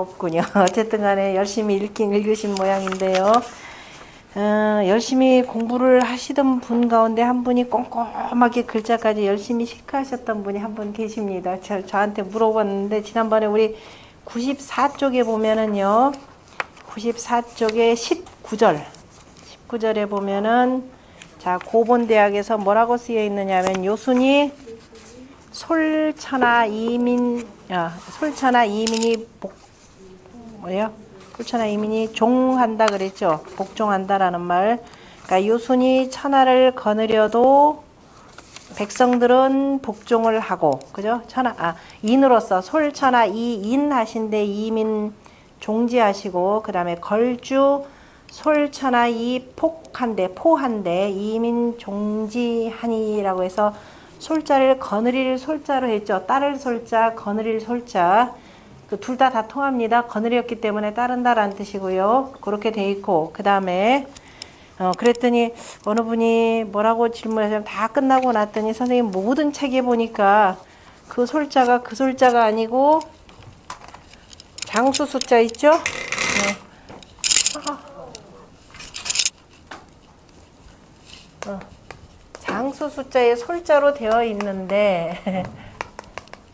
없군요. 어쨌든 간에 열심히 읽긴 읽으신 모양인데요. 어, 열심히 공부를 하시던 분 가운데 한 분이 꼼꼼하게 글자까지 열심히 체크하셨던 분이 한 분 계십니다. 저, 저한테 물어봤는데 지난번에 우리 94쪽에 보면은요. 94쪽에 19절 19절에 보면은 자 고본대학에서 뭐라고 쓰여 있느냐면 요순이 솔천하 이민 아, 솔천하 이민이 복 뭐예요? 솔천하 이민이 종한다 그랬죠. 복종한다라는 말. 그러니까 요순이 천하를 거느려도 백성들은 복종을 하고 그죠? 천하 아 인으로서 솔천하 이인 하신데 이민 종지하시고 그다음에 걸주 솔천하 이 폭한데 포한데 이민 종지하니라고 해서 솔자를 거느릴 솔자로 했죠. 따를 솔자, 거느릴 솔자. 그둘다다 통합니다. 거느렸기 때문에 따른다라는 뜻이고요. 그렇게 돼 있고 그 다음에 어 그랬더니 어느 분이 뭐라고 질문하시면 다 끝나고 났더니 선생님 모든 책에 보니까 그 솔자가 그 솔자가 아니고 장수 숫자 있죠? 네. 어. 장수 숫자에 솔자로 되어 있는데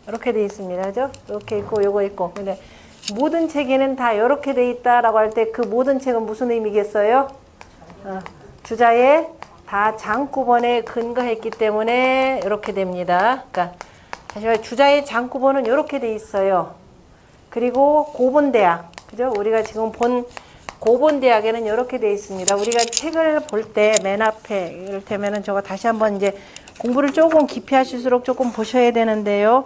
이렇게 되어 있습니다. 이렇게 있고 요거 있고. 근데 모든 책에는 다 이렇게 되어 있다라고 할 때 그 모든 책은 무슨 의미겠어요? 어, 주자에 다 장구본에 근거했기 때문에 이렇게 됩니다. 그러니까 다시 말해 주자의 장구본은 이렇게 돼 있어요. 그리고 고본대학, 그죠? 우리가 지금 본 고본대학에는 이렇게 돼 있습니다. 우리가 책을 볼 때 맨 앞에 이를테면은 저거 다시 한번 이제 공부를 조금 깊이 하실수록 조금 보셔야 되는데요.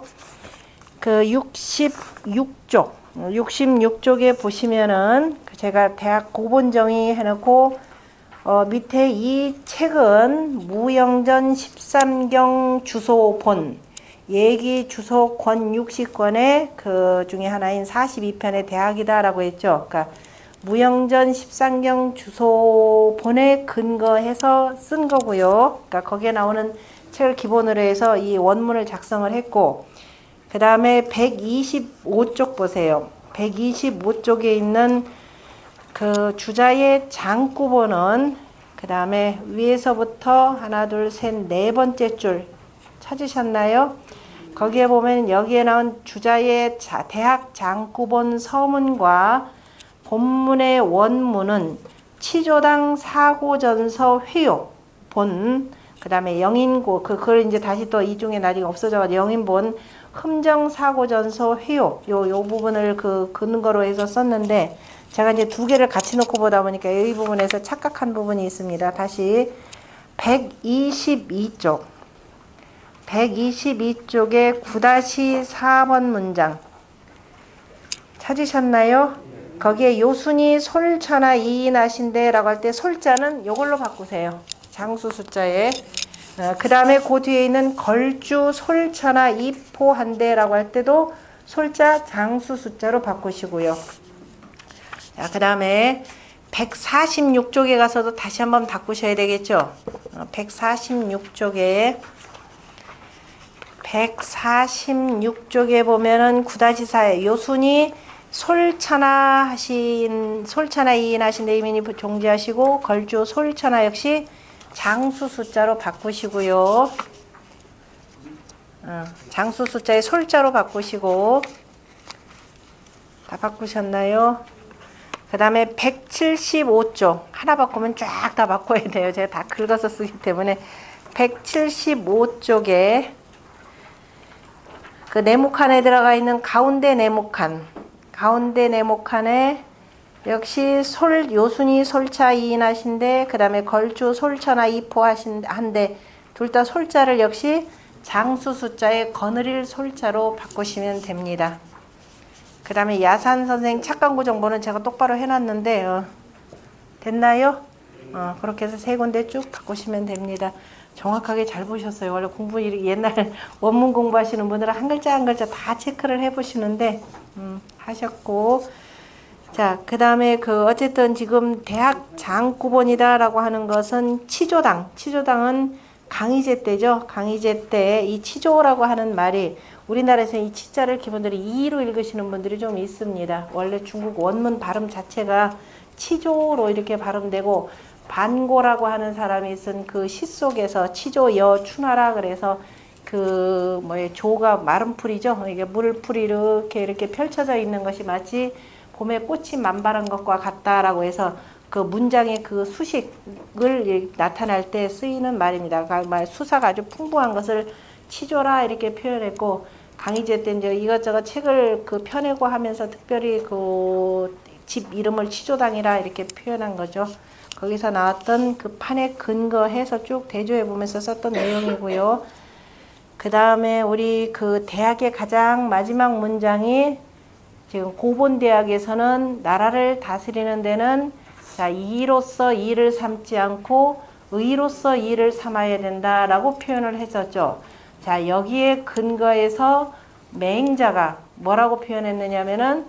그 66쪽, 66쪽에 보시면은 그 제가 대학 고본 정의 해놓고 어, 밑에 이 책은 무영전 13경 주소본 얘기 주소 권 60권의 그 중에 하나인 42편의 대학이다라고 했죠. 그러니까 무영전 13경 주소본에 근거해서 쓴 거고요. 그러니까 거기에 나오는 책을 기본으로 해서 이 원문을 작성을 했고 그 다음에 125쪽 보세요. 125쪽에 있는 그 주자의 장구본은 그 다음에 위에서부터 하나 둘 셋 네 번째 줄 찾으셨나요? 거기에 보면 여기에 나온 주자의 자, 대학 장구본 서문과 본문의 원문은 치조당 사고전서 회요 본 그 다음에 영인고 그 그걸 이제 다시 또 이 중에 나중에 없어져 영인본 흠정 사고전서 회요 요 요 부분을 그 근거로 해서 썼는데 제가 이제 두 개를 같이 놓고 보다 보니까 이 부분에서 착각한 부분이 있습니다. 다시 122쪽 122쪽에 9-4번 문장 찾으셨나요? 거기에 요순이 솔천하 이인하신데 라고 할 때 솔자는 요걸로 바꾸세요. 장수 숫자에 어, 그 다음에 그 뒤에 있는 걸주 솔천하 이포한데 라고 할 때도 솔자 장수 숫자로 바꾸시고요. 자, 그 다음에 146쪽에 가서도 다시 한번 바꾸셔야 되겠죠. 146쪽에 146쪽에 보면은 구다지사의 요순이 솔천하 하신 솔천하 이인 하신 네이민이 종지하시고 걸주 솔천하 역시 장수 숫자로 바꾸시고요. 어, 장수 숫자에 솔자로 바꾸시고 다 바꾸셨나요? 그 다음에 175쪽 하나 바꾸면 쫙 다 바꿔야 돼요. 제가 다 긁어서 쓰기 때문에 175쪽에 그 네모칸에 들어가 있는 가운데 네모칸 가운데 네모칸에 역시 솔 요순이 솔차 이인하신데 그 다음에 걸주 솔차나 이포하신 한데 둘 다 솔자를 역시 장수 숫자에 거느릴 솔자로 바꾸시면 됩니다. 그 다음에 야산 선생 착강구 정보는 제가 똑바로 해놨는데 어, 됐나요? 어, 그렇게 해서 세 군데 쭉 바꾸시면 됩니다. 정확하게 잘 보셨어요. 원래 공부 옛날 원문 공부하시는 분들은 한 글자 한 글자 다 체크를 해보시는데 음, 하셨고 자, 그 다음에 그 어쨌든 지금 대학 장구본이다라고 하는 것은 치조당, 치조당은 강희제 때죠. 강희제 때 이 치조라고 하는 말이 우리나라에서 이 치자를 기본적으로 이로 읽으시는 분들이 좀 있습니다. 원래 중국 원문 발음 자체가 치조로 이렇게 발음되고 반고라고 하는 사람이 쓴 그 시 속에서 치조 여 춘하라 그래서 그 뭐에 조가 마른 풀이죠. 이게 물풀이 이렇게 이렇게 펼쳐져 있는 것이 마치 봄에 꽃이 만발한 것과 같다라고 해서 그 문장의 그 수식을 나타낼 때 쓰이는 말입니다. 그러니까 수사가 아주 풍부한 것을 치조라 이렇게 표현했고 강희제 때 이제 이것저것 책을 그 펴내고 하면서 특별히 그 집 이름을 치조당이라 이렇게 표현한 거죠. 거기서 나왔던 그 판에 근거해서 쭉 대조해 보면서 썼던 내용이고요. 그 다음에 우리 그 대학의 가장 마지막 문장이 지금 고본대학에서는 나라를 다스리는 데는 자, 이로서 이를 삼지 않고 의로서 이를 삼아야 된다라고 표현을 했었죠. 자, 여기에 근거해서 맹자가 뭐라고 표현했느냐면은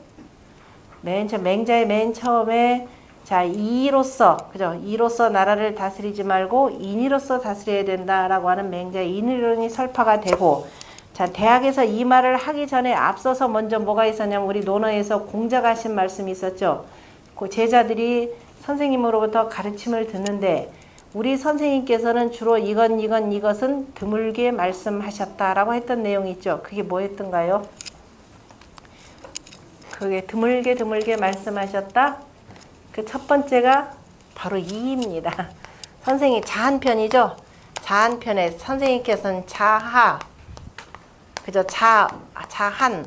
맨 처음 맹자의 맨 처음에 자, 이로서 그죠? 이로서 나라를 다스리지 말고 인이로서 다스려야 된다라고 하는 맹자의 인이론이 설파가 되고 자, 대학에서 이 말을 하기 전에 앞서서 먼저 뭐가 있었냐면 우리 논어에서 공자가 하신 말씀이 있었죠. 그 제자들이 선생님으로부터 가르침을 듣는데 우리 선생님께서는 주로 이건 이건 이것은 드물게 말씀하셨다라고 했던 내용이 있죠. 그게 뭐였던가요? 그게 드물게 드물게 말씀하셨다. 그 첫 번째가 바로 이입니다. 선생님 자한편이죠. 자한편에 선생님께서는 자하, 그죠? 자 자한,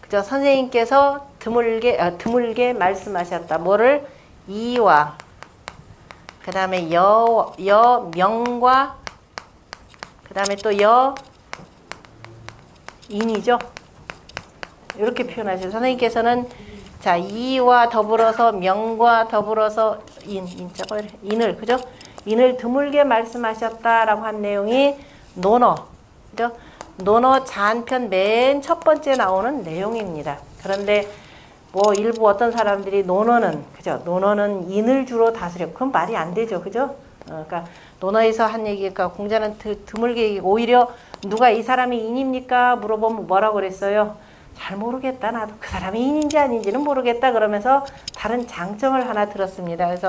그죠? 선생님께서 드물게 어, 드물게 말씀하셨다. 뭐를 이와 그 다음에 여, 여, 명과 그 다음에 또 여, 인이죠. 이렇게 표현하시죠. 선생님께서는 자, 이와 더불어서 명과 더불어서 인, 인자고 인을, 그죠? 인을 드물게 말씀하셨다라고 한 내용이 논어, 그죠? 논어 자한편 맨 첫 번째 나오는 내용입니다. 그런데 뭐 일부 어떤 사람들이 논어는 그죠? 논어는 인을 주로 다스려. 그건 말이 안 되죠, 그죠? 어, 그러니까 논어에서 한 얘기가 공자는 드, 드물게 오히려 누가 이 사람이 인입니까? 물어보면 뭐라고 그랬어요? 잘 모르겠다. 나도 그 사람이 인인지 아닌지는 모르겠다. 그러면서 다른 장점을 하나 들었습니다. 그래서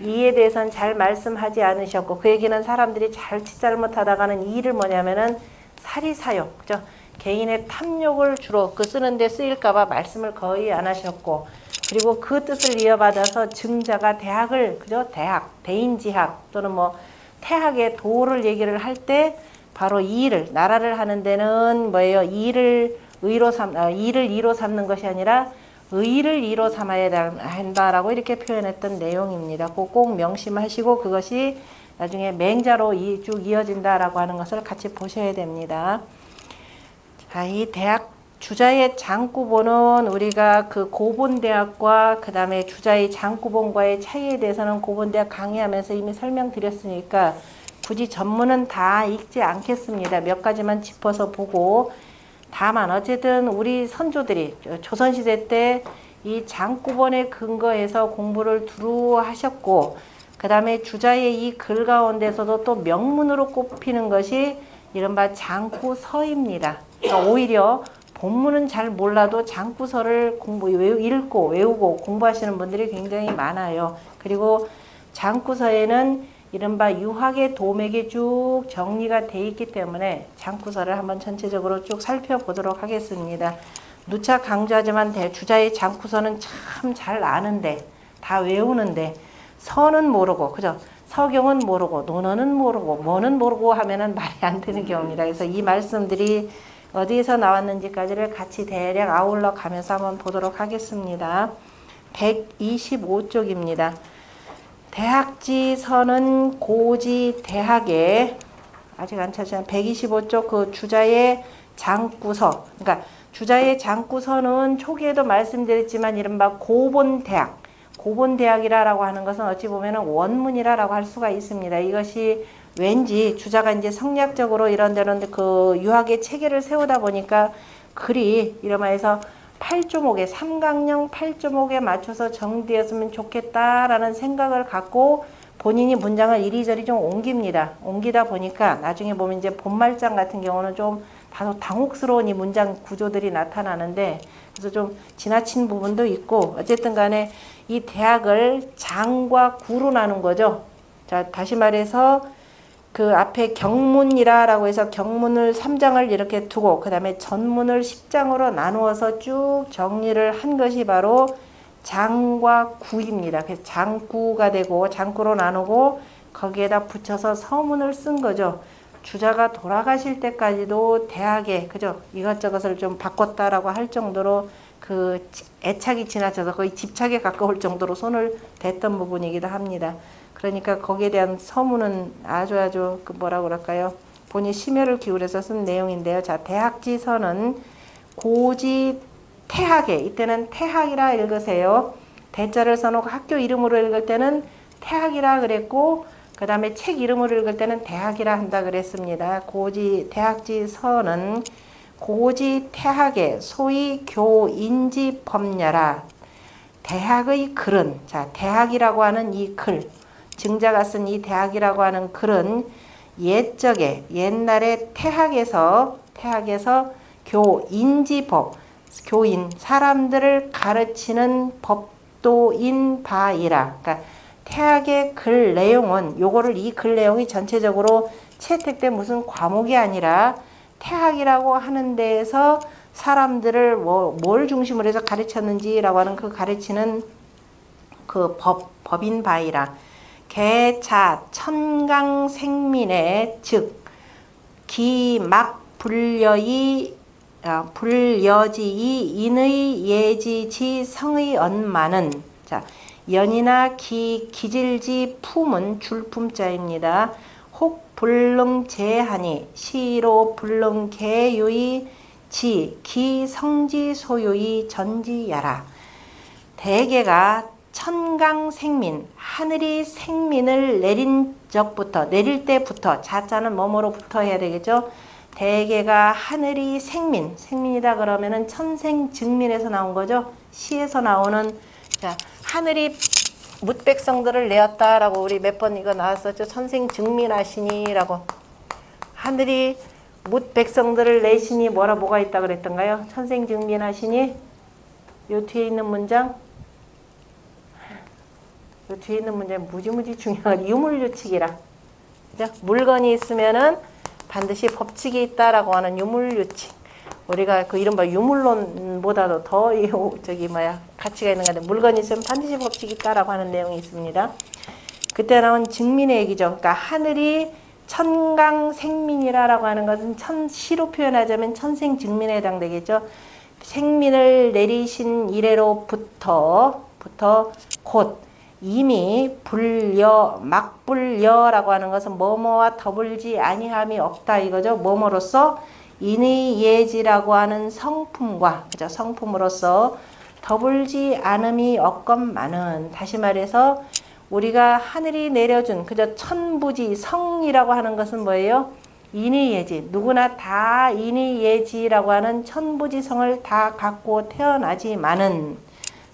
이에 대해서는 잘 말씀하지 않으셨고 그 얘기는 사람들이 잘 잘못하다가는 이를 뭐냐면은 사리사욕, 그죠? 개인의 탐욕을 주로 그 쓰는데 쓰일까봐 말씀을 거의 안 하셨고 그리고 그 뜻을 이어받아서 증자가 대학을 그죠 대학 대인지학 또는 뭐 태학의 도를 얘기를 할 때 바로 이 일을 나라를 하는 데는 뭐예요 일을 의로 삼 아, 일을 이로 삼는 것이 아니라 의를 이로 삼아야 한다라고 이렇게 표현했던 내용입니다. 꼭 명심하시고 그것이 나중에 맹자로 쭉 이어진다라고 하는 것을 같이 보셔야 됩니다. 자, 이 대학 주자의 장구본은 우리가 그 고본대학과 그 다음에 주자의 장구본과의 차이에 대해서는 고본대학 강의하면서 이미 설명드렸으니까 굳이 전문은 다 읽지 않겠습니다. 몇 가지만 짚어서 보고 다만 어쨌든 우리 선조들이 조선시대 때 이 장구본에 근거해서 공부를 두루 하셨고 그 다음에 주자의 이 글 가운데서도 또 명문으로 꼽히는 것이 이른바 장구서입니다. 그러니까 오히려 본문은 잘 몰라도 장구서를 공부 외우, 읽고 외우고 공부하시는 분들이 굉장히 많아요. 그리고 장구서에는 이른바 유학의 도맥이 쭉 정리가 돼 있기 때문에 장구서를 한번 전체적으로 쭉 살펴보도록 하겠습니다. 누차 강조하지만 주자의 장구서는 참 잘 아는데 다 외우는데 서는 모르고 그죠? 서경은 모르고 논어는 모르고 뭐는 모르고 하면은 말이 안 되는 경우입니다. 그래서 이 말씀들이 어디에서 나왔는지까지를 같이 대략 아울러 가면서 한번 보도록 하겠습니다. 125쪽입니다. 대학지서는 고지 대학에 아직 안 찾으면 125쪽 그 주자의 장구서 그러니까 주자의 장구서는 초기에도 말씀드렸지만 이른바 고본대학 고본대학이라고 하는 것은 어찌 보면 원문이라고 할 수가 있습니다. 이것이 왠지 주자가 이제 성략적으로 이런 데는 그 유학의 체계를 세우다 보니까 글이 이러면서 8조목에 삼강령 8조목에 맞춰서 정되었으면 좋겠다라는 생각을 갖고 본인이 문장을 이리저리 좀 옮깁니다. 옮기다 보니까 나중에 보면 이제 본말장 같은 경우는 좀 다소 당혹스러운 이 문장 구조들이 나타나는데 그래서 좀 지나친 부분도 있고 어쨌든 간에 이 대학을 장과 구로 나눈 거죠. 자, 다시 말해서 그 앞에 경문이라 라고 해서 경문을 3장을 이렇게 두고 그 다음에 전문을 10장으로 나누어서 쭉 정리를 한 것이 바로 장과 구입니다. 그래서 장구가 되고 장구로 나누고 거기에다 붙여서 서문을 쓴 거죠. 주자가 돌아가실 때까지도 대학에 그죠 이것저것을 좀 바꿨다라고 할 정도로 그 애착이 지나쳐서 거의 집착에 가까울 정도로 손을 댔던 부분이기도 합니다. 그러니까 거기에 대한 서문은 아주 아주 그 뭐라 그럴까요? 본인 심혈을 기울여서 쓴 내용인데요. 자, 대학지서는 고지 태학에 이때는 태학이라 읽으세요. 대자를 써놓고 학교 이름으로 읽을 때는 태학이라 그랬고 그 다음에 책 이름으로 읽을 때는 대학이라 한다 그랬습니다. 고지 대학지서는 고지 태학에 소위 교인지 법녀라. 대학의 글은 자 대학이라고 하는 이 글 증자가 쓴 이 대학이라고 하는 글은 옛적에 옛날에 태학에서 태학에서 교인지법 교인 사람들을 가르치는 법도인 바이라. 그러니까 태학의 글 내용은 요거를 이 글 내용이 전체적으로 채택된 무슨 과목이 아니라 태학이라고 하는 데에서 사람들을 뭐, 뭘 중심으로 해서 가르쳤는지라고 하는 그 가르치는 그 법, 법인 바이라. 개차 천강 생민의 즉 기막 불여이 아, 불여지이 인의 예지지 성의 언만은 자 연이나 기 기질지 품은 줄품자입니다. 혹 불능 제하니 시로 불능 개유이 지 기 성지 소유이 전지야라. 대개가 천강 생민 하늘이 생민을 내린 적부터 내릴 때부터 자자는 뭐뭐로부터 해야 되겠죠? 대개가 하늘이 생민 생민이다 그러면은 천생 증민에서 나온 거죠? 시에서 나오는 자 하늘이 묻백성들을 내었다라고 우리 몇 번 이거 나왔었죠. 천생 증민하시니라고. 하늘이 묻백성들을 내시니 뭐라 뭐가 있다 그랬던가요? 천생 증민하시니 요 뒤에 있는 문장 요 뒤에 있는 문장 무지무지 중요한 유물유칙이라. 그죠? 물건이 있으면은 반드시 법칙이 있다라고 하는 유물유칙. 우리가 그 이른바 유물론보다도 더 저기 뭐야 가치가 있는 건데 물건이 있으면 반드시 법칙이 있다라고 하는 내용이 있습니다. 그때 나온 증민의 얘기죠. 그러니까 하늘이 천강 생민이라라고 하는 것은 천 시로 표현하자면 천생 증민에 해당되겠죠. 생민을 내리신 이래로부터 부터 곧 이미 불여 막불여라고 하는 것은 뭐뭐와 더불지 아니함이 없다 이거죠. 뭐뭐로서 인의 예지라고 하는 성품과 그죠? 성품으로서 더불지 않음이 없건만은 다시 말해서 우리가 하늘이 내려준 그저 천부지 성이라고 하는 것은 뭐예요? 인의 예지. 누구나 다 인의 예지라고 하는 천부지 성을 다 갖고 태어나지만은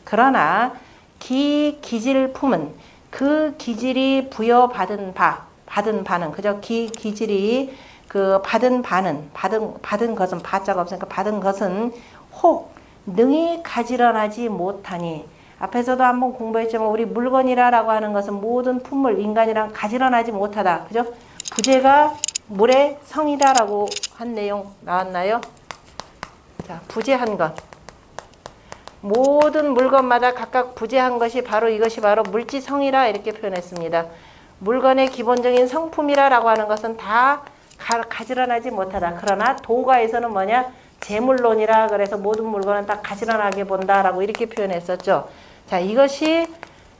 그러나 기 기질 품은 그 기질이 부여받은 바 받은 바는 그저 기 기질이 그 받은 바는 받은 받은 것은 바자가 없으니까 받은 것은 혹 능히 가지런하지 못하니 앞에서도 한번 공부했지만 우리 물건이라라고 하는 것은 모든 품을 인간이랑 가지런하지 못하다. 그죠? 부재가 물의 성이다라고 한 내용 나왔나요? 자, 부재한 것. 모든 물건마다 각각 부재한 것이 바로 이것이 바로 물지성이라 이렇게 표현했습니다. 물건의 기본적인 성품이라라고 하는 것은 다 가지런하지 못하다. 그러나 도가에서는 뭐냐? 재물론이라 그래서 모든 물건은 다 가지런하게 본다라고 이렇게 표현했었죠. 자, 이것이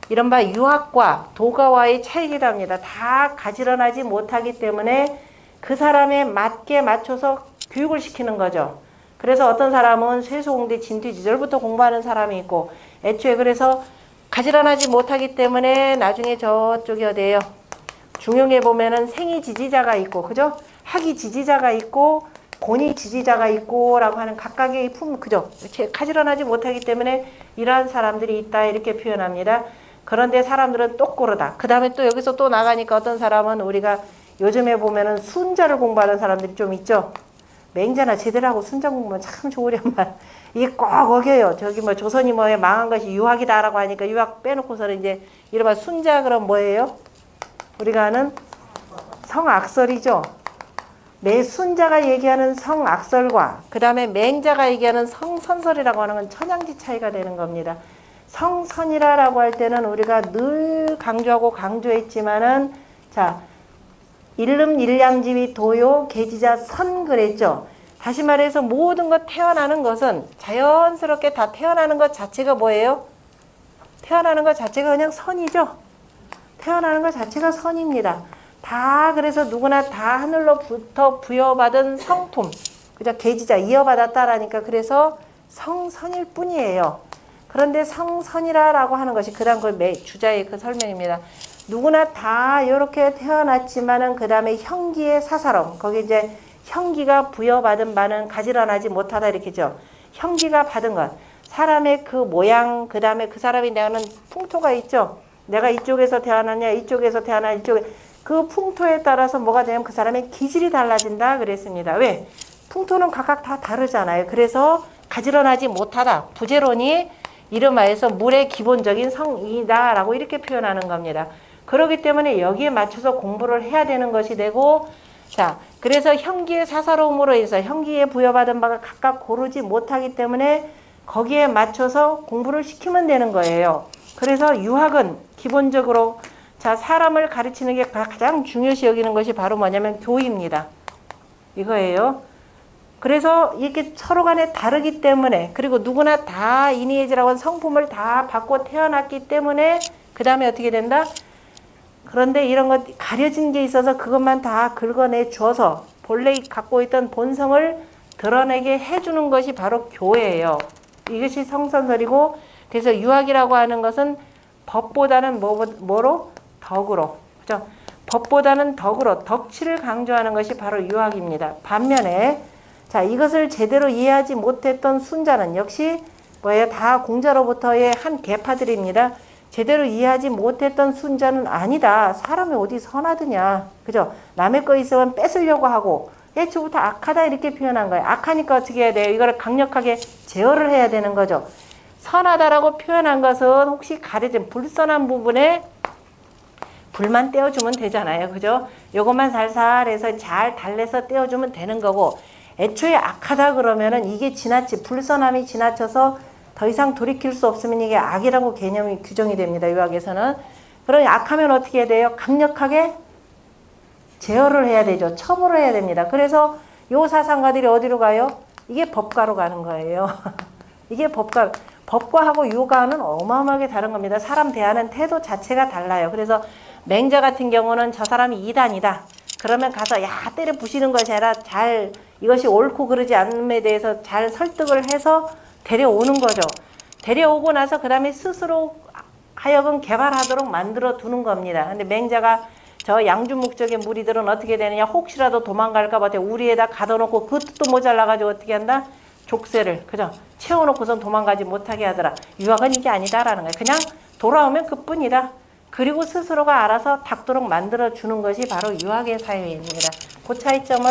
이른바 유학과 도가와의 차이랍니다. 다 가지런하지 못하기 때문에 그 사람에 맞게 맞춰서 교육을 시키는 거죠. 그래서 어떤 사람은 세수공대 진퇴지절부터 공부하는 사람이 있고 애초에 그래서 가지런하지 못하기 때문에 나중에 저쪽이 어디에요? 중용에 보면은 생이 지지자가 있고 그죠? 학이 지지자가 있고 본이 지지자가 있고라고 하는 각각의 품 그죠? 가지런하지 못하기 때문에 이러한 사람들이 있다 이렇게 표현합니다. 그런데 사람들은 똑고르다. 그 다음에 또 여기서 또 나가니까 어떤 사람은 우리가 요즘에 보면은 순자를 공부하는 사람들이 좀 있죠. 맹자나 제대로 하고 순장 공부면 참 좋으련만 이게 꼭 어겨요. 저기 뭐 조선이 뭐에 망한 것이 유학이다라고 하니까 유학 빼놓고서는 이제 이른바 순자 그럼 뭐예요? 우리가 아는 성악설이죠. 매순자가 얘기하는 성악설과 그 다음에 맹자가 얘기하는 성선설이라고 하는 건 천양지 차이가 되는 겁니다. 성선이라고 할 때는 우리가 늘 강조하고 강조했지만은 자 일름 일량지위 도요 계지자 선 그랬죠. 다시 말해서 모든 것 태어나는 것은 자연스럽게 다 태어나는 것 자체가 뭐예요? 태어나는 것 자체가 그냥 선이죠. 태어나는 것 자체가 선입니다. 다 그래서 누구나 다 하늘로부터 부여받은 성품, 그죠? 계지자 이어받았다라니까 그래서 성선일 뿐이에요. 그런데 성선이라라고 하는 것이 그다음 그 매, 주자의 그 설명입니다. 누구나 다 이렇게 태어났지만은 그 다음에 형기의 사사럼 거기 이제 형기가 부여받은 바는 가지런하지 못하다 이렇게죠. 형기가 받은 것 사람의 그 모양 그 다음에 그 사람이 내는 풍토가 있죠. 내가 이쪽에서 태어났냐 이쪽에서 태어나 이쪽에 그 풍토에 따라서 뭐가 되면 그 사람의 기질이 달라진다 그랬습니다. 왜? 풍토는 각각 다 다르잖아요. 그래서 가지런하지 못하다. 부재론이 이름하여서 물의 기본적인 성이다라고 이렇게 표현하는 겁니다. 그렇기 때문에 여기에 맞춰서 공부를 해야 되는 것이 되고 자 그래서 형기의 사사로움으로 해서 형기에 부여받은 바가 각각 고르지 못하기 때문에 거기에 맞춰서 공부를 시키면 되는 거예요. 그래서 유학은 기본적으로 자, 사람을 가르치는 게 가장 중요시 여기는 것이 바로 뭐냐면 교입니다. 이거예요. 그래서 이렇게 서로 간에 다르기 때문에 그리고 누구나 다 이니에지라고 하는 성품을 다 받고 태어났기 때문에 그 다음에 어떻게 된다? 그런데 이런 것 가려진 게 있어서 그것만 다 긁어내 줘서 본래 갖고 있던 본성을 드러내게 해주는 것이 바로 교회예요. 이것이 성선설이고 그래서 유학이라고 하는 것은 법보다는 뭐, 뭐로? 덕으로. 그죠? 법보다는 덕으로, 덕치를 강조하는 것이 바로 유학입니다. 반면에, 자, 이것을 제대로 이해하지 못했던 순자는 역시 뭐예요? 다 공자로부터의 한 계파들입니다. 제대로 이해하지 못했던 순자는 아니다. 사람이 어디 선하드냐. 그죠? 남의 거 있으면 뺏으려고 하고, 애초부터 악하다 이렇게 표현한 거예요. 악하니까 어떻게 해야 돼요? 이거를 강력하게 제어를 해야 되는 거죠. 선하다라고 표현한 것은 혹시 가려진 불선한 부분에 불만 떼어주면 되잖아요. 그죠? 요것만 살살 해서 잘 달래서 떼어주면 되는 거고 애초에 악하다 그러면은 이게 지나치 불선함이 지나쳐서 더 이상 돌이킬 수 없으면 이게 악이라고 개념이 규정이 됩니다. 유학에서는. 그러니 악하면 어떻게 돼요? 강력하게 제어를 해야 되죠. 처벌을 해야 됩니다. 그래서 요 사상가들이 어디로 가요? 이게 법가로 가는 거예요. 이게 법가 법과하고 요가는 어마어마하게 다른 겁니다. 사람 대하는 태도 자체가 달라요. 그래서 맹자 같은 경우는 저 사람이 이단이다. 그러면 가서 야 때려 부시는 것이 아니라 잘 이것이 옳고 그러지 않음에 대해서 잘 설득을 해서 데려오는 거죠. 데려오고 나서 그 다음에 스스로 하여금 개발하도록 만들어 두는 겁니다. 근데 맹자가 저 양주 목적의 무리들은 어떻게 되느냐 혹시라도 도망갈까 봐 우리에다 가둬놓고 그것도 모자라가지고 어떻게 한다? 족쇄를 그죠? 채워놓고선 도망가지 못하게 하더라. 유학은 이게 아니다라는 거예요. 그냥 돌아오면 그뿐이다. 그리고 스스로가 알아서 닦도록 만들어 주는 것이 바로 유학의 사회입니다. 그 차이점을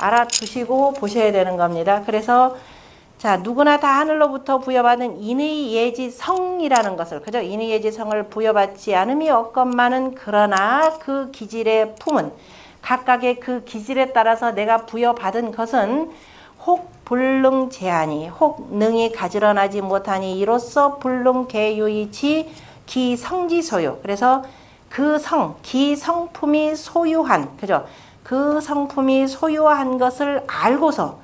알아두시고 보셔야 되는 겁니다. 그래서 자 누구나 다 하늘로부터 부여받은 인의 예지 성이라는 것을 그죠? 인의 예지 성을 부여받지 않음이 없건만은 그러나 그 기질의 품은 각각의 그 기질에 따라서 내가 부여받은 것은 혹 불능 제한이 혹 능이 가지런하지 못하니 이로써 불능 개유이치 기성지 소유. 그래서 그 성, 기성품이 소유한, 그죠? 그 성품이 소유한 것을 알고서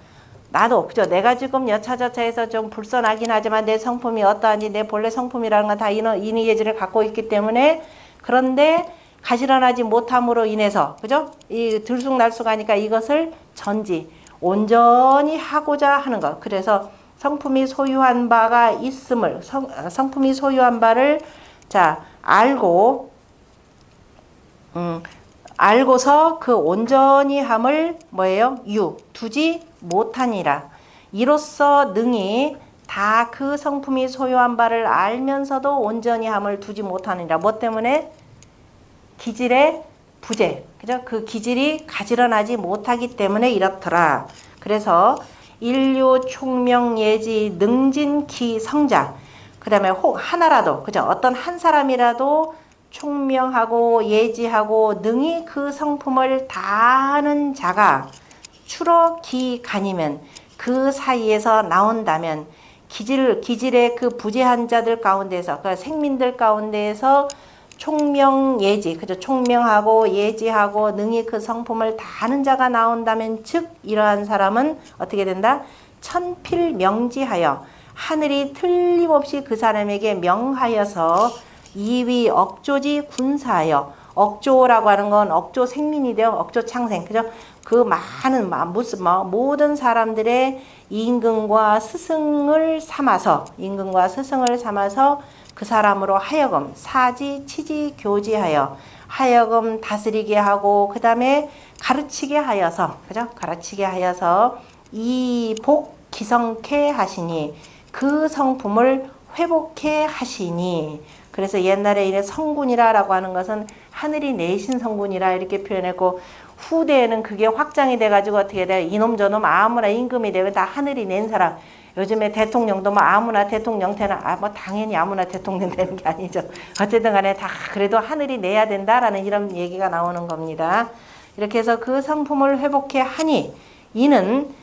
나도 그죠? 내가 지금 여차저차해서 좀 불선하긴 하지만 내 성품이 어떠한지 내 본래 성품이라는 건 다 인의 예지를 갖고 있기 때문에 그런데 가지런하지 못함으로 인해서 그죠? 이 들쑥날쑥하니까 이것을 전지 온전히 하고자 하는 것. 그래서 성품이 소유한 바가 있음을 성, 성품이 소유한 바를 자, 알고, 음, 알고서 그 온전히 함을 뭐예요? 유, 두지 못하니라. 이로써 능히 다 그 성품이 소유한 바를 알면서도 온전히 함을 두지 못하니라. 뭐 때문에? 기질의 부재. 그죠? 그 기질이 가지런하지 못하기 때문에 이렇더라. 그래서 인류 총명 예지 능진 기 성자. 그 다음에 혹 하나라도 그죠? 어떤 한 사람이라도 총명하고 예지하고 능히 그 성품을 다하는 자가 추러 기간이면 그 사이에서 나온다면 기질 기질의 그 부재한 자들 가운데서 그 생민들 가운데에서 총명 예지 그죠 총명하고 예지하고 능히 그 성품을 다하는 자가 나온다면 즉 이러한 사람은 어떻게 된다 천필 명지하여 하늘이 틀림없이 그 사람에게 명하여서 이위 억조지 군사하여. 억조라고 하는 건 억조 생민이 되어 억조 창생. 그죠? 그 많은 마- 무슨 뭐 모든 사람들의 임금과 스승을 삼아서 임금과 스승을 삼아서 그 사람으로 하여금 사지 치지 교지하여 하여금 다스리게 하고 그 다음에 가르치게 하여서 그죠? 가르치게 하여서 이 복 기성케 하시니 그 성품을 회복해 하시니 그래서 옛날에 이래 성군이라라고 하는 것은 하늘이 내신 성군이라 이렇게 표현했고 후대에는 그게 확장이 돼가지고 어떻게 돼요? 이놈 저놈 아무나 임금이 되면 다 하늘이 낸 사람. 요즘에 대통령도 뭐 아무나 대통령 되는 아 뭐 당연히 아무나 대통령 되는 게 아니죠. 어쨌든 간에 다 그래도 하늘이 내야 된다라는 이런 얘기가 나오는 겁니다. 이렇게 해서 그 성품을 회복해 하니 이는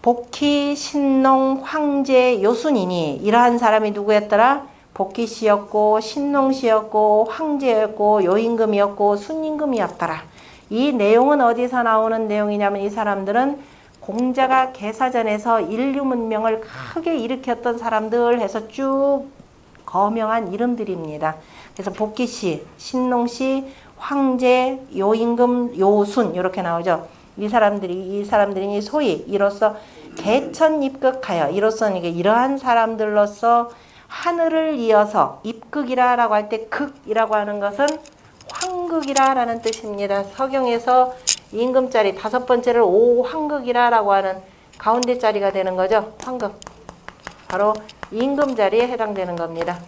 복희 신농 황제 요순이니 이러한 사람이 누구였더라? 복희 씨였고 신농 씨였고 황제였고 요임금이었고 순임금이었더라. 이 내용은 어디서 나오는 내용이냐면 이 사람들은 공자가 개사전에서 인류 문명을 크게 일으켰던 사람들 해서 쭉 거명한 이름들입니다. 그래서 복희 씨, 신농 씨, 황제, 요임금, 요순 이렇게 나오죠. 이 사람들이 이 사람들이 소위 이로써 개천 입극하여 이로써 이게 이러한 사람들로서 하늘을 이어서 입극이라라고 할 때 극이라고 하는 것은 황극이라라는 뜻입니다. 서경에서 임금 자리 다섯 번째를 오 황극이라라고 하는 가운데 자리가 되는 거죠. 황극. 바로 임금 자리에 해당되는 겁니다.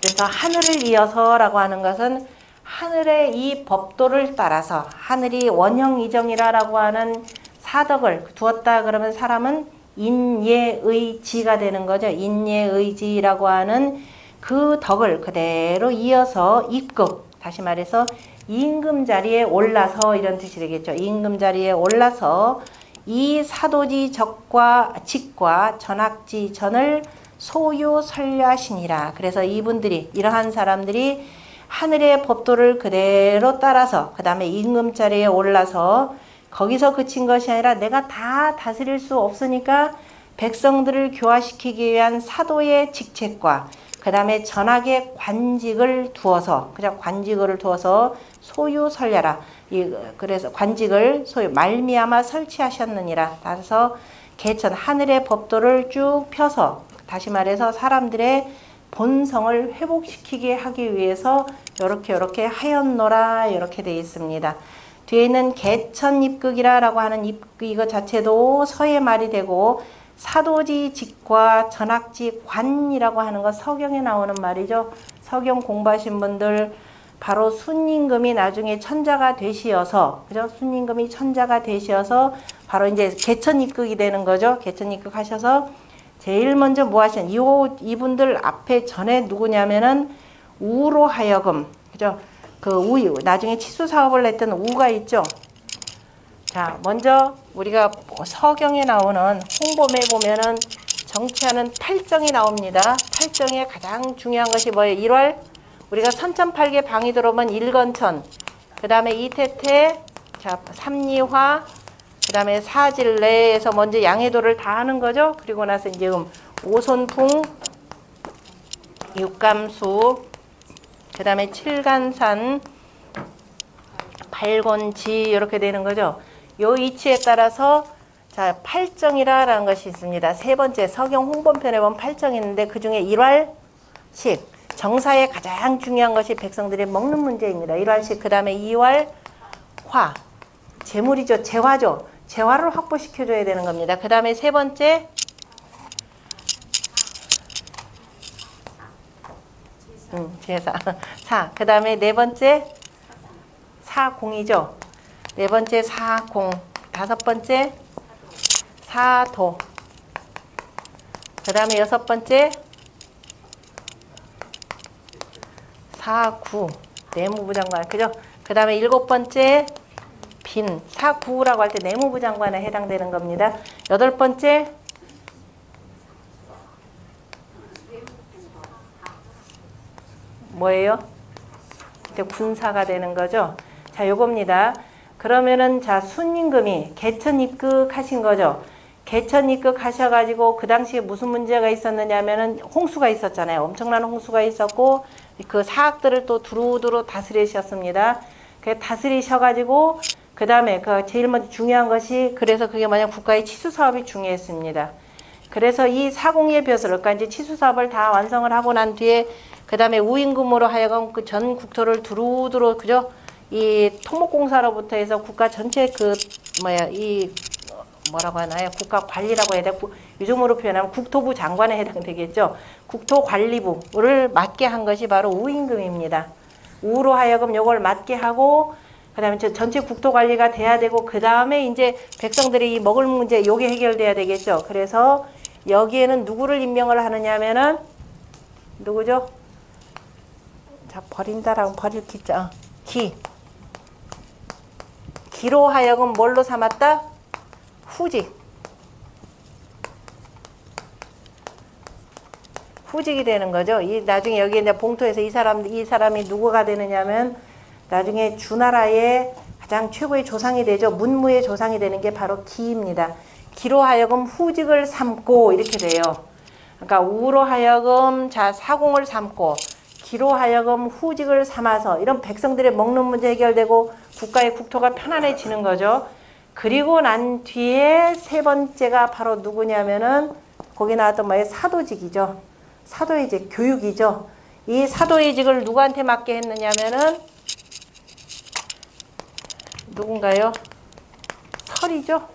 그래서 하늘을 이어서라고 하는 것은 하늘의 이 법도를 따라서 하늘이 원형 이정이라라고 하는 사덕을 두었다 그러면 사람은 인예의지가 되는 거죠. 인예의지라고 하는 그 덕을 그대로 이어서 입극 다시 말해서 임금 자리에 올라서 이런 뜻이 되겠죠. 임금 자리에 올라서 이 사도지 적과 직과 전학지 전을 소유 설려하시니라. 그래서 이분들이 이러한 사람들이 하늘의 법도를 그대로 따라서 그 다음에 임금 자리에 올라서 거기서 그친 것이 아니라 내가 다 다스릴 수 없으니까 백성들을 교화시키기 위한 사도의 직책과 그 다음에 전학의 관직을 두어서 그냥 관직을 두어서 소유 설려라. 이 그래서 관직을 소유 말미암아 설치하셨느니라. 따라서 개천 하늘의 법도를 쭉 펴서 다시 말해서 사람들의 본성을 회복시키게 하기 위해서 이렇게 이렇게 하였노라 이렇게 되어 있습니다. 뒤에 있는 개천 입극이라라고 하는 입극 이거 자체도 서의 말이 되고 사도지 직과 전학지 관이라고 하는 거 서경에 나오는 말이죠. 서경 공부하신 분들 바로 순임금이 나중에 천자가 되시어서 그죠? 순임금이 천자가 되시어서 바로 이제 개천 입극이 되는 거죠. 개천 입극 하셔서 제일 먼저 뭐 하신 이 이분들 앞에 전에 누구냐면은 우로 하여금 그죠? 그 우, 나중에 치수 사업을 냈던 우가 있죠. 자, 먼저 우리가 서경에 나오는 홍범에 보면은 정치하는 팔정이 나옵니다. 팔정에 가장 중요한 것이 뭐예요? 1월 우리가 선천팔계 방이 들어오면 일건천, 그 다음에 이태태, 자 삼리화, 그 다음에 사질 내에서 먼저 양해도를 다 하는 거죠. 그리고 나서 이제 음, 오손풍, 육감수, 그 다음에 칠간산, 발곤지 이렇게 되는 거죠. 요 이치에 따라서 자 팔정이라는 것이 있습니다. 세 번째 서경 홍범편에 보면 팔정이 있는데 그 중에 일활식 정사에 가장 중요한 것이 백성들이 먹는 문제입니다. 일활식 그 다음에 이활화 재물이죠. 재화죠. 재화를 확보시켜줘야 되는 겁니다. 그 다음에 세 번째 음, 제사. 사. 그 다음에 네 번째 사공이죠. 네 번째 사공. 다섯 번째 사도. 그 다음에 여섯 번째 사구 내무부 장관 그죠? 그 다음에 일곱 번째 빈 사구라고 할 때 내무부 장관에 해당되는 겁니다. 여덟 번째 뭐예요? 이제 군사가 되는 거죠. 자, 요겁니다. 그러면은 자 순임금이 개천 입극하신 거죠. 개천 입극하셔가지고 그 당시에 무슨 문제가 있었느냐면은 홍수가 있었잖아요. 엄청난 홍수가 있었고 그 사학들을 또 두루두루 다스리셨습니다. 그 다스리셔가지고 그 다음에 그 제일 먼저 중요한 것이 그래서 그게 뭐냐 국가의 치수 사업이 중요했습니다. 그래서 이 사공의 벼슬, 그러니까 이제 치수 사업을 다 완성을 하고 난 뒤에 그 다음에 우임금으로 하여금 그 전 국토를 두루두루 그죠? 이 토목공사로부터 해서 국가 전체 그 뭐야 이 어, 뭐라고 하나요? 국가 관리라고 해야 돼. 구- 요즘으로 표현하면 국토부 장관에 해당되겠죠. 국토관리부를 맡게 한 것이 바로 우임금입니다. 우로 하여금 요걸 맡게 하고 그다음에 저 전체 국토 관리가 돼야 되고 그다음에 이제 백성들이 이 먹을 문제 요게 해결돼야 되겠죠. 그래서 여기에는 누구를 임명을 하느냐면은 누구죠? 자 버린다라고 버릴 기자 기 기로 하여금 뭘로 삼았다? 후직 후직이 되는 거죠. 이 나중에 여기 이제 봉투에서 이 사람 이 사람이 누구가 되느냐면 나중에 주나라의 가장 최고의 조상이 되죠. 문무의 조상이 되는 게 바로 기입니다. 기로 하여금 후직을 삼고 이렇게 돼요. 그러니까 우로 하여금 자 사공을 삼고 기로 하여금 후직을 삼아서 이런 백성들의 먹는 문제 해결되고 국가의 국토가 편안해지는 거죠. 그리고 난 뒤에 세 번째가 바로 누구냐면은 거기 나왔던 뭐예요? 사도직이죠. 사도의 직, 교육이죠. 이 사도의 직을 누구한테 맡게 했느냐면은 누군가요? 설이죠.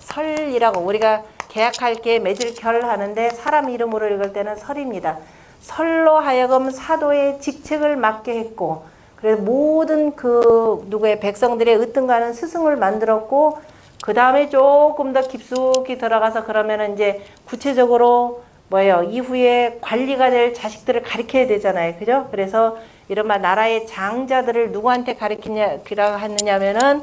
설이라고 우리가 계약할 게 맺을 결 하는데 사람 이름으로 읽을 때는 설입니다. 설로 하여금 사도의 직책을 맡게 했고 그래서 모든 그 누구의 백성들의 으뜸가는 스승을 만들었고 그 다음에 조금 더 깊숙이 들어가서 그러면은 이제 구체적으로 뭐예요 이후에 관리가 될 자식들을 가르쳐야 되잖아요 그죠 그래서 이른바 나라의 장자들을 누구한테 가르치냐 하느냐면은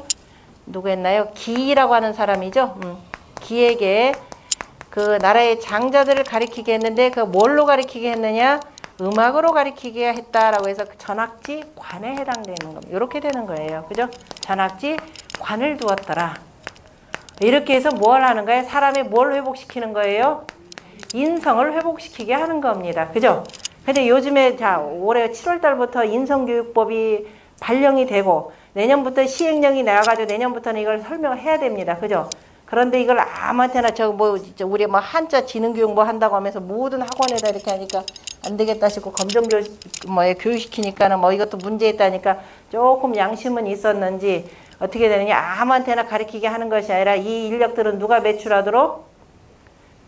누구였나요 기라고 하는 사람이죠 음, 기에게 그 나라의 장자들을 가리키게 했는데 그 뭘로 가리키게 했느냐 음악으로 가리키게 했다라고 해서 그 전학지 관에 해당되는 겁니다. 이렇게 되는 거예요. 그죠? 전학지 관을 두었더라. 이렇게 해서 뭘 하는 거예요? 사람의 뭘 회복시키는 거예요? 인성을 회복시키게 하는 겁니다. 그죠? 근데 요즘에 자 올해 7월 달부터 인성교육법이 발령이 되고 내년부터 시행령이 나와가지고 내년부터는 이걸 설명을 해야 됩니다. 그죠? 그런데 이걸 아무한테나 저 뭐 우리 뭐 한자 지능교육 뭐 한다고 하면서 모든 학원에다 이렇게 하니까 안 되겠다 싶고 검정교육 뭐에 교육시키니까는 뭐 이것도 문제 있다니까 조금 양심은 있었는지 어떻게 되느냐 아무한테나 가르치게 하는 것이 아니라 이 인력들은 누가 배출하도록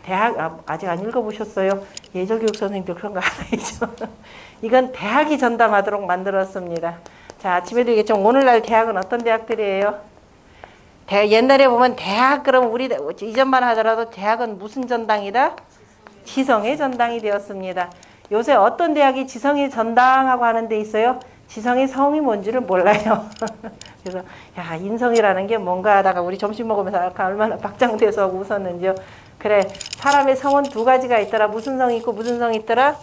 대학 아, 아직 안 읽어보셨어요? 예절교육 선생님들 그런 거 알아야죠. 이건 대학이 전담하도록 만들었습니다. 자 아침에도 얘기했지만 오늘날 대학은 어떤 대학들이에요? 대, 옛날에 보면 대학 그럼 우리 이전만 하더라도 대학은 무슨 전당이다? 지성의 전당이 되었습니다. 요새 어떤 대학이 지성의 전당하고 하는 데 있어요? 지성의 성이 뭔지를 몰라요. 그래서 야 인성이라는 게 뭔가 하다가 우리 점심 먹으면서 아까 얼마나 박장대소 하고 웃었는지요. 그래 사람의 성은 두 가지가 있더라. 무슨 성이 있고 무슨 성이 있더라?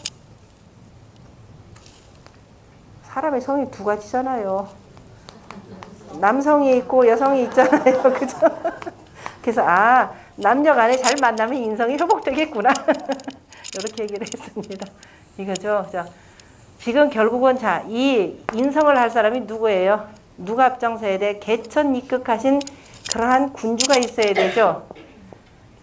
사람의 성이 두 가지잖아요. 남성이 있고 여성이 있잖아요. 그죠? 그래서 아 남녀 간에 잘 만나면 인성이 회복되겠구나. 이렇게 얘기를 했습니다. 이거죠. 자, 지금 결국은 자, 이 인성을 할 사람이 누구예요? 누가 앞장서야 돼? 개천 입극하신 그러한 군주가 있어야 되죠.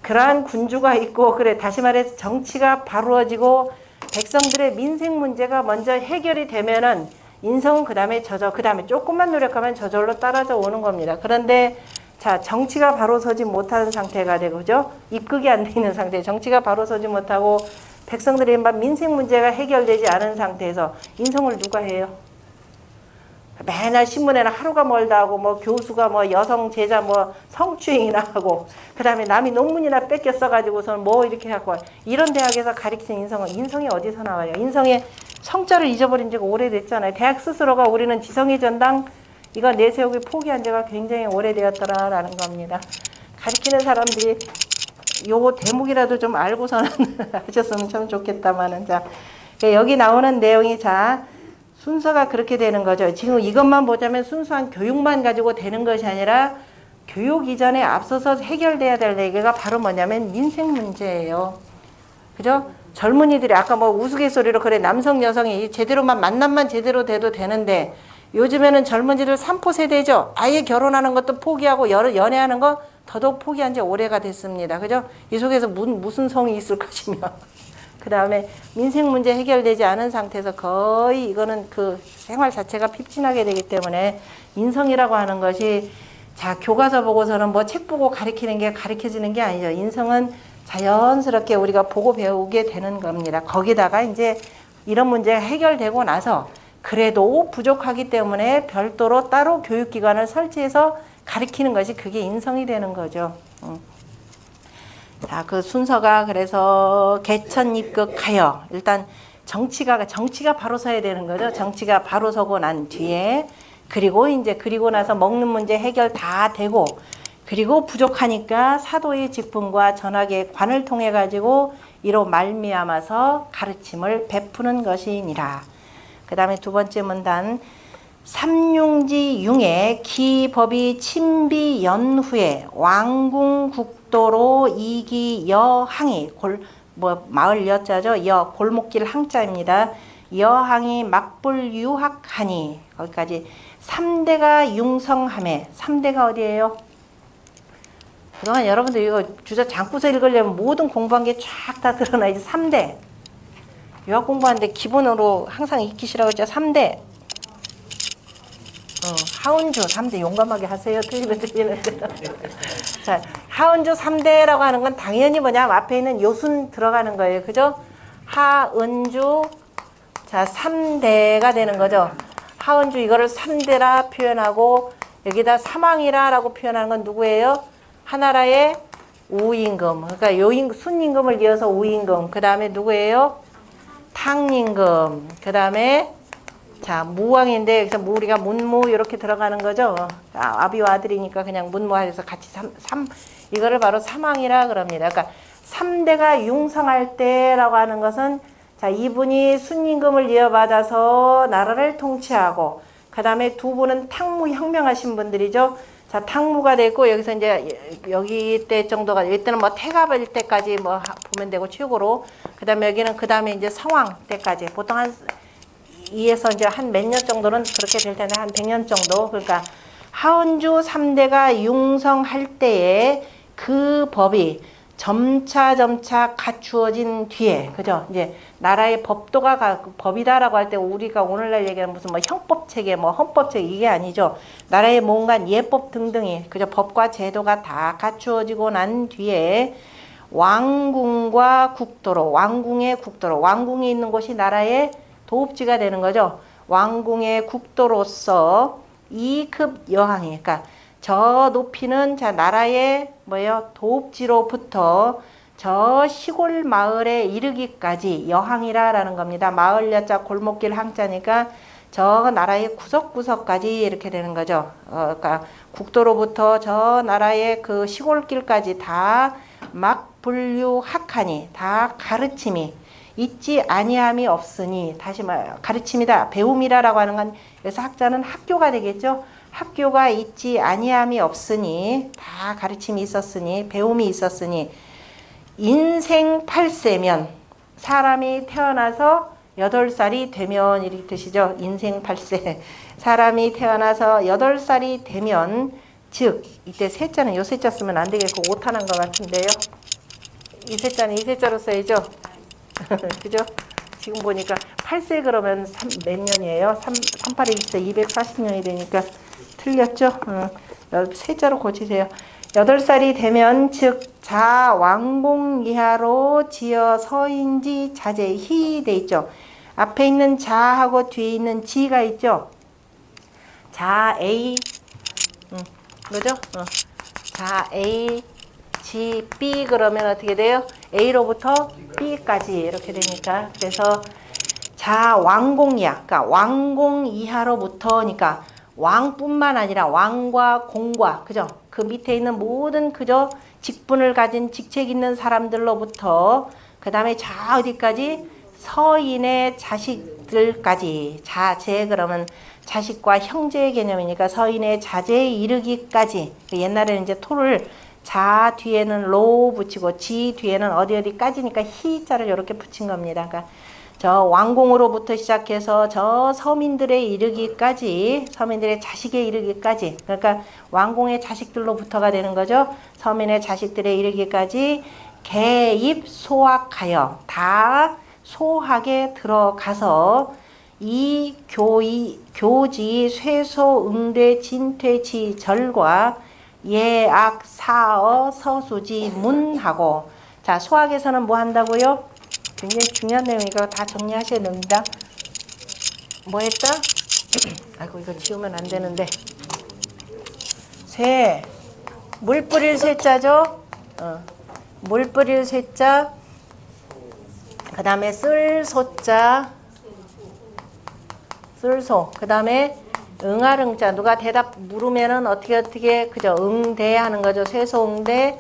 그러한 군주가 있고 그래 다시 말해서 정치가 바루어지고 백성들의 민생 문제가 먼저 해결이 되면은 인성은 그 다음에 저절 그 다음에 조금만 노력하면 저절로 따라져 오는 겁니다. 그런데 자 정치가 바로 서지 못하는 상태가 되고죠. 입극이 안 돼 있는 상태, 정치가 바로 서지 못하고 백성들의 민생 문제가 해결되지 않은 상태에서 인성을 누가 해요? 맨날 신문에는 하루가 멀다 하고 뭐 교수가 뭐 여성 제자 뭐 성추행이나 하고 그다음에 남이 논문이나 뺏겨 써가지고서는 뭐 이렇게 하고 이런 대학에서 가르치는 인성은 인성이 어디서 나와요? 인성의 성자를 잊어버린 지가 오래됐잖아요. 대학 스스로가 우리는 지성의 전당 이거 내세우기 포기한 지가 굉장히 오래되었더라라는 겁니다. 가르치는 사람들이 요거 대목이라도 좀 알고서는 하셨으면 참 좋겠다마는 자 여기 나오는 내용이 자 순서가 그렇게 되는 거죠. 지금 이것만 보자면 순수한 교육만 가지고 되는 것이 아니라 교육 이전에 앞서서 해결돼야 될 얘기가 바로 뭐냐면 민생 문제예요. 그죠? 젊은이들이 아까 뭐 우스갯소리로 그래 남성 여성이 제대로만 만남만 제대로 돼도 되는데 요즘에는 젊은이들 3포 세대죠. 아예 결혼하는 것도 포기하고 연애하는 거 더더욱 포기한 지 오래가 됐습니다. 그죠? 이 속에서 무슨 성이 있을 것이며 그 다음에 민생 문제 해결되지 않은 상태에서 거의 이거는 그 생활 자체가 핍진하게 되기 때문에 인성이라고 하는 것이 자 교과서 보고서는 뭐 책 보고 가르치는 게 가르쳐지는 게 아니죠. 인성은 자연스럽게 우리가 보고 배우게 되는 겁니다. 거기다가 이제 이런 문제가 해결되고 나서 그래도 부족하기 때문에 별도로 따로 교육기관을 설치해서 가르치는 것이 그게 인성이 되는 거죠. 음. 자, 그 순서가 그래서 개천 입극하여 일단 정치가 정치가 바로 서야 되는 거죠. 정치가 바로 서고 난 뒤에 그리고 이제 그리고 나서 먹는 문제 해결 다 되고 그리고 부족하니까 사도의 직분과 전학의 관을 통해 가지고 이로 말미암아서 가르침을 베푸는 것이니라. 그 다음에 두 번째 문단 삼융지 융의 기법이 친비 연 후에 왕궁국 도로 이기 여항이 골 뭐 마을 여자죠 여 골목길 항자입니다. 여항이 막불 유학하니 거기까지 3대가 융성함에 3대가 어디예요? 그동안 여러분들 이거 주자 장구서 읽으려면 모든 공부한 게 쫙 다 드러나야지 3대 유학 공부하는데 기본으로 항상 익히시라고 했죠 3대 어, 하운주 3대 용감하게 하세요. 틀리면 틀리는데. 자, 하운주 3대라고 하는 건 당연히 뭐냐 앞에 있는 요순 들어가는 거예요. 그죠? 하은주 자 3대가 되는 거죠. 하은주 이거를 3대라 표현하고 여기다 사망이라라고 표현하는 건 누구예요? 하나라의 우임금. 그러니까 요임 순임금을 이어서 우임금. 그 다음에 누구예요? 탕임금. 그 다음에 자, 무왕인데 여기서 우리가 문무 이렇게 들어가는 거죠. 아, 아비와 아들이니까 그냥 문무 해서 같이 삼, 삼 이거를 바로 사망이라 그럽니다. 그러니까 3대가 융성할 때라고 하는 것은 자, 이분이 순임금을 이어받아서 나라를 통치하고 그 다음에 두 분은 탕무 혁명하신 분들이죠. 자, 탕무가 됐고 여기서 이제 여기 때 정도가 이때는 뭐 태갑일 때까지 뭐 보면 되고 최고로 그 다음에 여기는 그 다음에 이제 성왕 때까지 보통 한 2에서 이제 한 몇 년 정도는 그렇게 될 텐데 한 100년 정도. 그러니까 하은주 3대가 융성할 때에 그 법이 점차 점차 갖추어진 뒤에 그죠? 이제 나라의 법도가 법이다라고 할 때 우리가 오늘날 얘기하는 무슨 뭐 형법 체계 뭐 헌법 체계 이게 아니죠. 나라의 뭔가 예법 등등이 그죠? 법과 제도가 다 갖추어지고 난 뒤에 왕궁과 국도로 왕궁의 국도로 왕궁이 있는 곳이 나라의 도읍지가 되는 거죠. 왕궁의 국도로서 이급 여항이 그러니까 저 높이는 자 나라의 뭐예요 도읍지로부터 저 시골 마을에 이르기까지 여항이라라는 겁니다. 마을 여자 골목길 항자니까 저 나라의 구석구석까지 이렇게 되는 거죠. 어, 그러니까 국도로부터 저 나라의 그 시골길까지 다 막 분류학하니 다 가르침이 있지 아니함이 없으니 다시 말 가르침이다 배움이라라고 하는 건 여기서 학자는 학교가 되겠죠. 학교가 있지 아니함이 없으니 다 가르침이 있었으니 배움이 있었으니 인생 8세면 사람이 태어나서 8살이 되면 이렇게 뜻이죠. 인생 8세. 사람이 태어나서 8살이 되면 즉 이때 세자는 요 세자 쓰면 안 되겠고 오타난 것 같은데요. 이 세자는 이 세자로 써야죠. 그죠? 지금 보니까 8세 그러면 3, 몇 년이에요? 3, 38에 2세 240년이 되니까 틀렸죠? 어, 세자로 고치세요. 8살이 되면 즉 자왕봉 이하로 지어 서인지 자제 히 돼 있죠. 앞에 있는 자하고 뒤에 있는 지가 있죠. 자 A 음, 그죠? 어. 자 A G B 그러면 어떻게 돼요? A로부터 B까지 이렇게 되니까. 그래서 자 왕공 이하 그러니까 왕공 이하로부터니까 왕뿐만 아니라 왕과 공과 그죠? 그 밑에 있는 모든 그저 직분을 가진 직책 있는 사람들로부터 그 다음에 자 어디까지? 서인의 자식들까지. 자제 그러면 자식과 형제의 개념이니까 서인의 자제에 이르기까지. 그 옛날에는 이제 토를 자 뒤에는 로 붙이고 지 뒤에는 어디 어디까지니까 희자를 이렇게 붙인 겁니다. 그러니까 저 왕공으로부터 시작해서 저 서민들의 이르기까지 서민들의 자식에 이르기까지 그러니까 왕공의 자식들로부터가 되는 거죠. 서민의 자식들의 이르기까지 개입 소학하여 다 소학에 들어가서 이 교이 교지 쇠소 응대 진퇴지 절과 예악 사어 서수지 문하고 자 소학에서는 뭐 한다고요? 굉장히 중요한 내용이니까 다 정리하셔야 됩니다. 뭐 했다? 아이고 이거 지우면 안 되는데 새, 물 뿌릴 새자죠? 어. 물 뿌릴 새자 그 다음에 쓸 소자 쓸소 그 다음에 응할 응자 누가 대답 물으면은 어떻게 어떻게 그죠? 응대 하는 거죠. 쇠소응대.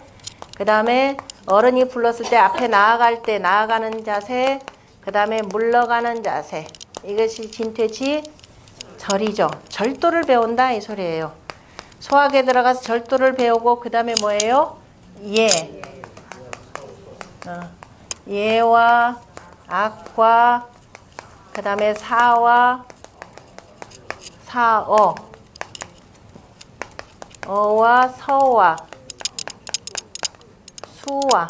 그 다음에 어른이 불렀을 때 앞에 나아갈 때 나아가는 자세 그 다음에 물러가는 자세. 이것이 진퇴지 절이죠. 절도를 배운다 이 소리예요. 소학에 들어가서 절도를 배우고 그 다음에 뭐예요? 예. 어, 예와 악과 그 다음에 사와 사어 어와 서와 수와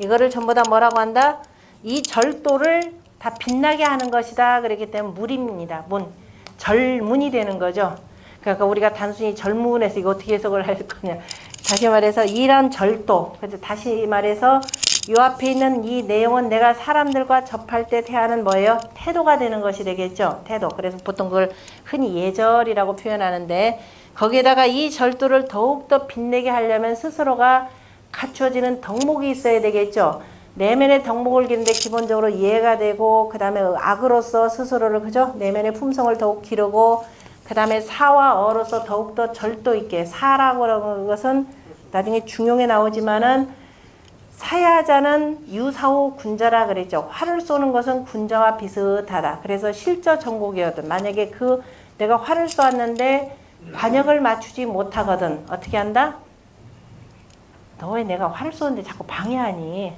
이거를 전부 다 뭐라고 한다? 이 절도를 다 빛나게 하는 것이다. 그렇기 때문에 물입니다. 문. 절문이 되는 거죠. 그러니까 우리가 단순히 절문에서 이거 어떻게 해석을 할 거냐. 다시 말해서 이런 절도. 그래서 다시 말해서 이 앞에 있는 이 내용은 내가 사람들과 접할 때 태하는 뭐예요? 태도가 되는 것이 되겠죠. 태도. 그래서 보통 그걸 흔히 예절이라고 표현하는데 거기에다가 이 절도를 더욱더 빛내게 하려면 스스로가 갖추어지는 덕목이 있어야 되겠죠. 내면의 덕목을 기는데 기본적으로 이해가 되고 그 다음에 악으로서 스스로를 그죠? 내면의 품성을 더욱 기르고 그 다음에 사와 어로서 더욱더 절도 있게 사라고 하는 것은 나중에 중용에 나오지만은 사야자는 유사호 군자라 그랬죠. 활을 쏘는 것은 군자와 비슷하다. 그래서 실저 전곡이거든. 만약에 그 내가 활을 쏘았는데 관역을 맞추지 못하거든. 어떻게 한다? 너 왜 내가 활을 쏘는데 자꾸 방해하니?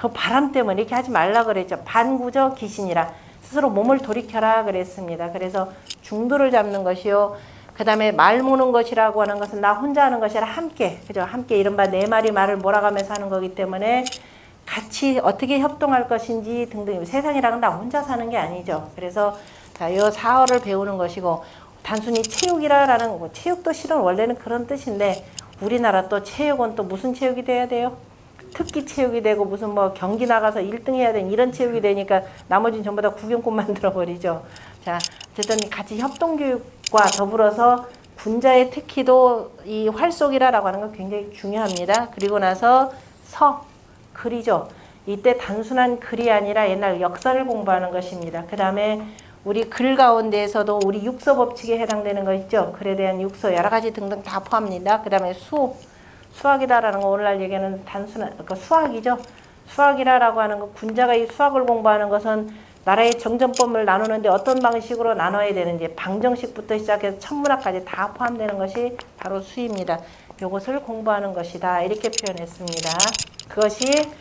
저 바람 때문에 이렇게 하지 말라 그랬죠. 반구적 귀신이라 스스로 몸을 돌이켜라 그랬습니다. 그래서 중도를 잡는 것이요. 그 다음에 말 모는 것이라고 하는 것은 나 혼자 하는 것이 아니라 함께, 그죠? 함께 이른바 네 마리 말을 몰아가면서 하는 거기 때문에 같이 어떻게 협동할 것인지 등등 세상이랑은 나 혼자 사는 게 아니죠. 그래서 자, 이 사어를 배우는 것이고 단순히 체육이라라는 거, 체육도 실은 원래는 그런 뜻인데 우리나라 또 체육은 또 무슨 체육이 돼야 돼요? 특기 체육이 되고 무슨 뭐 경기 나가서 1등 해야 되는 이런 체육이 되니까 나머지는 전부 다 구경꾼 만들어 버리죠. 자, 어쨌든 같이 협동 교육 과 더불어서 군자의 특기도 이 활속이라라고 하는 건 굉장히 중요합니다. 그리고 나서 서 글이죠. 이때 단순한 글이 아니라 옛날 역사를 공부하는 것입니다. 그 다음에 우리 글 가운데에서도 우리 육서 법칙에 해당되는 거 있죠. 글에 대한 육서 여러 가지 등등 다 포함합니다. 그 다음에 수 수학이다라는 거 오늘날 얘기하는 단순한 그 수학이죠. 수학이라라고 하는 거 군자가 이 수학을 공부하는 것은 나라의 정전법을 나누는데 어떤 방식으로 나눠야 되는지 방정식부터 시작해서 천문학까지 다 포함되는 것이 바로 수입니다. 이것을 공부하는 것이다 이렇게 표현했습니다. 그것이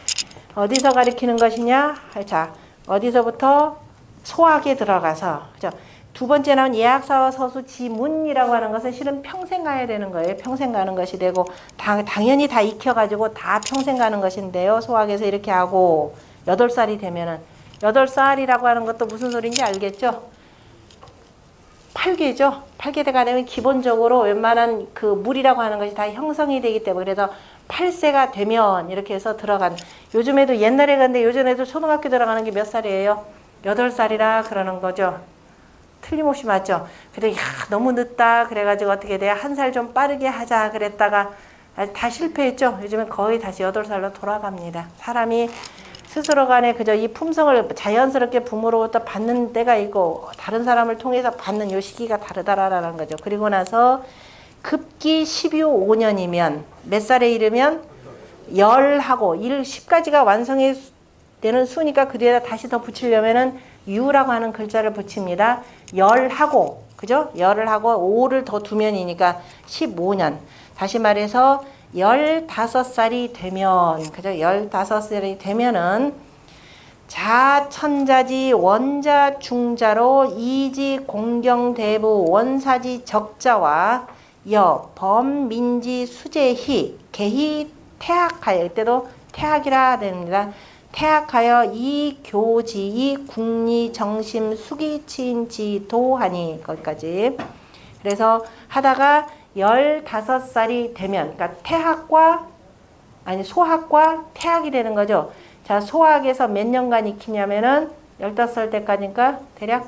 어디서 가리키는 것이냐? 자 어디서부터 소학에 들어가서 그죠? 두 번째 나온 예약사와 서수 지문이라고 하는 것은 실은 평생 가야 되는 거예요. 평생 가는 것이 되고 당, 당연히 다 익혀가지고 다 평생 가는 것인데요. 소학에서 이렇게 하고 여덟 살이 되면은 여덟 살이라고 하는 것도 무슨 소리인지 알겠죠? 8개죠. 8개가 되면 기본적으로 웬만한 그 물이라고 하는 것이 다 형성이 되기 때문에 그래서 8세가 되면 이렇게 해서 들어간 요즘에도 옛날에 갔는데 요즘에도 초등학교 들어가는 게 몇 살이에요? 8살이라 그러는 거죠. 틀림없이 맞죠. 그래 야 너무 늦다 그래가지고 어떻게 돼한살 좀 빠르게 하자 그랬다가 아, 다 실패했죠. 요즘엔 거의 다시 여덟 살로 돌아갑니다. 사람이 스스로 간에 그저 이 품성을 자연스럽게 부모로부터 받는 때가 있고 다른 사람을 통해서 받는 요 시기가 다르다라는 거죠. 그리고 나서 급기 12호 5년이면 몇 살에 이르면 열하고 일 10까지가 완성이 되는 수니까 그 뒤에다 다시 더 붙이려면은 유라고 하는 글자를 붙입니다. 열하고 그죠? 열을 하고 5를 더 두면이니까 15년. 다시 말해서 15살이 되면 그죠? 15살이 되면은 자 천자지 원자 중자로 이지 공경대부 원사지 적자와 여 범민지 수재희 개희 태학하여 이때도 태학이라 됩니다. 태학하여 이 교지이 국리 정심 수기친지 도하니 거기까지 그래서 하다가 15살이 되면 그러니까 태학과 아니 소학과 태학이 되는 거죠. 자 소학에서 몇 년간 익히냐면은 15살 때까지니까 대략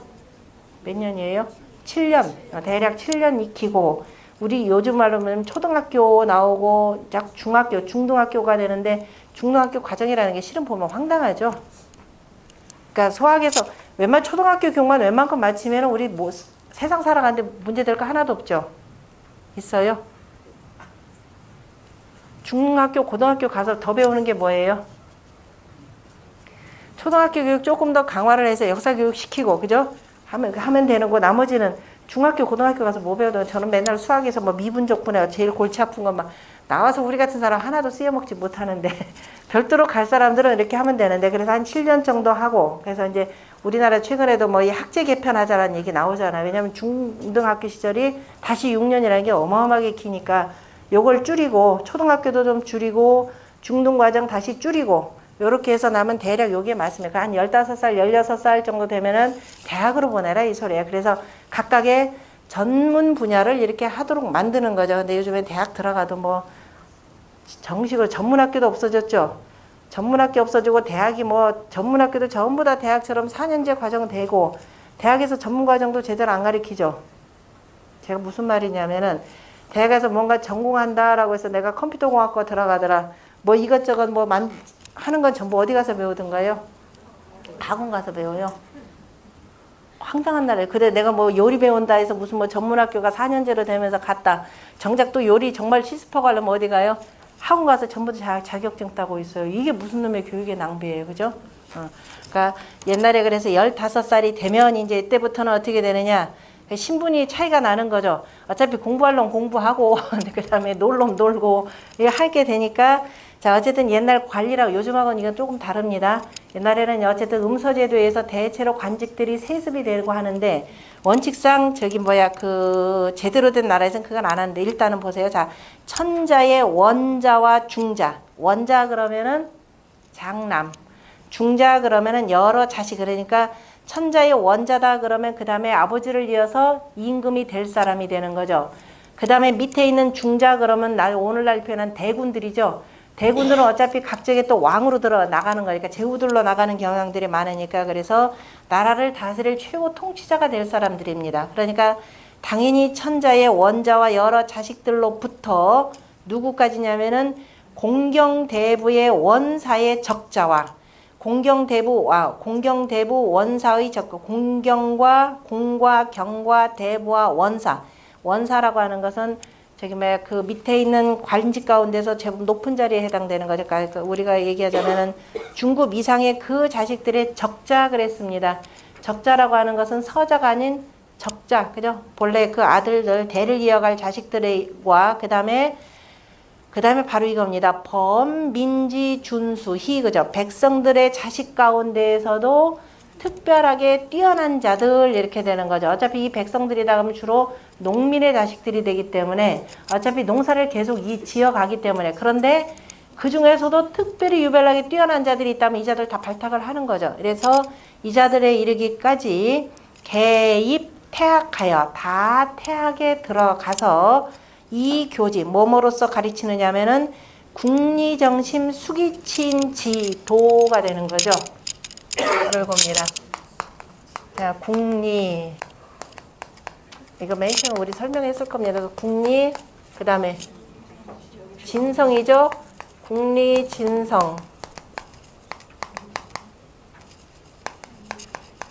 몇 년이에요? 7년 어, 대략 7년 익히고 우리 요즘 말로 하면 초등학교 나오고 약 중학교 중등학교가 되는데 중등학교 과정이라는 게 실은 보면 황당하죠. 그러니까 소학에서 웬만 초등학교 교만 웬만큼 마치면 우리 뭐 세상 살아가는데 문제될 거 하나도 없죠. 있어요? 중학교, 고등학교 가서 더 배우는 게 뭐예요? 초등학교 교육 조금 더 강화를 해서 역사 교육 시키고, 그죠? 하면, 하면 되는 거, 나머지는 중학교, 고등학교 가서 뭐 배우든 저는 맨날 수학에서 뭐 미분적 분해가 제일 골치 아픈 것만 나와서 우리 같은 사람 하나도 쓰여먹지 못하는데 별도로 갈 사람들은 이렇게 하면 되는데 그래서 한 7년 정도 하고 그래서 이제 우리나라 최근에도 뭐 이 학제 개편하자라는 얘기 나오잖아요. 왜냐하면 중등학교 시절이 다시 6년이라는 게 어마어마하게 기니까 요걸 줄이고 초등학교도 좀 줄이고 중등 과정 다시 줄이고 요렇게 해서 나면 대략 요게 맞습니다. 한 15살, 16살 정도 되면은 대학으로 보내라 이 소리예요. 그래서 각각의 전문 분야를 이렇게 하도록 만드는 거죠. 근데 요즘에 대학 들어가도 뭐 정식으로 전문 학교도 없어졌죠. 전문학교 없어지고 대학이 뭐 전문학교도 전부 다 대학처럼 4년제 과정 되고 대학에서 전문 과정도 제대로 안 가르치죠. 제가 무슨 말이냐면은 대학에서 뭔가 전공한다라고 해서 내가 컴퓨터 공학과 들어가더라. 뭐 이것저것 뭐 만, 하는 건 전부 어디 가서 배우던가요? 학원 가서 배워요. 황당한 나라예요. 그래 내가 뭐 요리 배운다 해서 무슨 뭐 전문학교가 4년제로 되면서 갔다. 정작 또 요리 정말 실습하고 하려면 어디 가요? 학원 가서 전부 다 자격증 따고 있어요. 이게 무슨 놈의 교육의 낭비예요. 그죠? 어. 그러니까 옛날에 그래서 15살이 되면 이제 이때부터는 어떻게 되느냐? 신분이 차이가 나는 거죠. 어차피 공부할 놈 공부하고 그 다음에 놀 놈 놀고 이게 하게 되니까 자 어쨌든 옛날 관리라고 요즘하고는 이건 조금 다릅니다. 옛날에는 어쨌든 음서제도에서 대체로 관직들이 세습이 되고 하는데 원칙상 저기 뭐야 그 제대로 된 나라에서는 그건 안 하는데 일단은 보세요. 자 천자의 원자와 중자 원자 그러면은 장남 중자 그러면은 여러 자식 그러니까 천자의 원자다 그러면 그 다음에 아버지를 이어서 임금이 될 사람이 되는 거죠. 그 다음에 밑에 있는 중자 그러면 날 오늘날 표현한 대군들이죠. 대군들은 어차피 각적에 또 왕으로 들어 나가는 거니까 제후들로 나가는 경향들이 많으니까 그래서 나라를 다스릴 최고 통치자가 될 사람들입니다. 그러니까 당연히 천자의 원자와 여러 자식들로부터 누구까지냐면은 공경대부의 원사의 적자와 공경대부와 공경대부 원사의 적자 공경과 공과 경과 대부와 원사 원사라고 하는 것은 저기 뭐야 그 밑에 있는 관직 가운데서 제법 높은 자리에 해당되는 거죠. 그러니까 우리가 얘기하자면은 중급 이상의 그 자식들의 적자 그랬습니다. 적자라고 하는 것은 서자가 아닌 적자, 그죠? 본래 그 아들들 대를 이어갈 자식들과 그 다음에 그 다음에 바로 이겁니다. 범민지 준수희 그죠? 백성들의 자식 가운데에서도 특별하게 뛰어난 자들 이렇게 되는 거죠. 어차피 이 백성들이다 그러면 주로 농민의 자식들이 되기 때문에 어차피 농사를 계속 이 지어가기 때문에 그런데 그 중에서도 특별히 유별나게 뛰어난 자들이 있다면 이 자들 다 발탁을 하는 거죠. 그래서 이 자들에 이르기까지 개입 태학하여 다 태학에 들어가서 이 교지 뭐뭐로서 가르치느냐면은 국리정심 수기친 지도가 되는 거죠. 이걸 봅니다. 자, 국리 이거 맨 처음 우리 설명했을 겁니다. 국리, 그 다음에 진성이죠. 국리, 진성.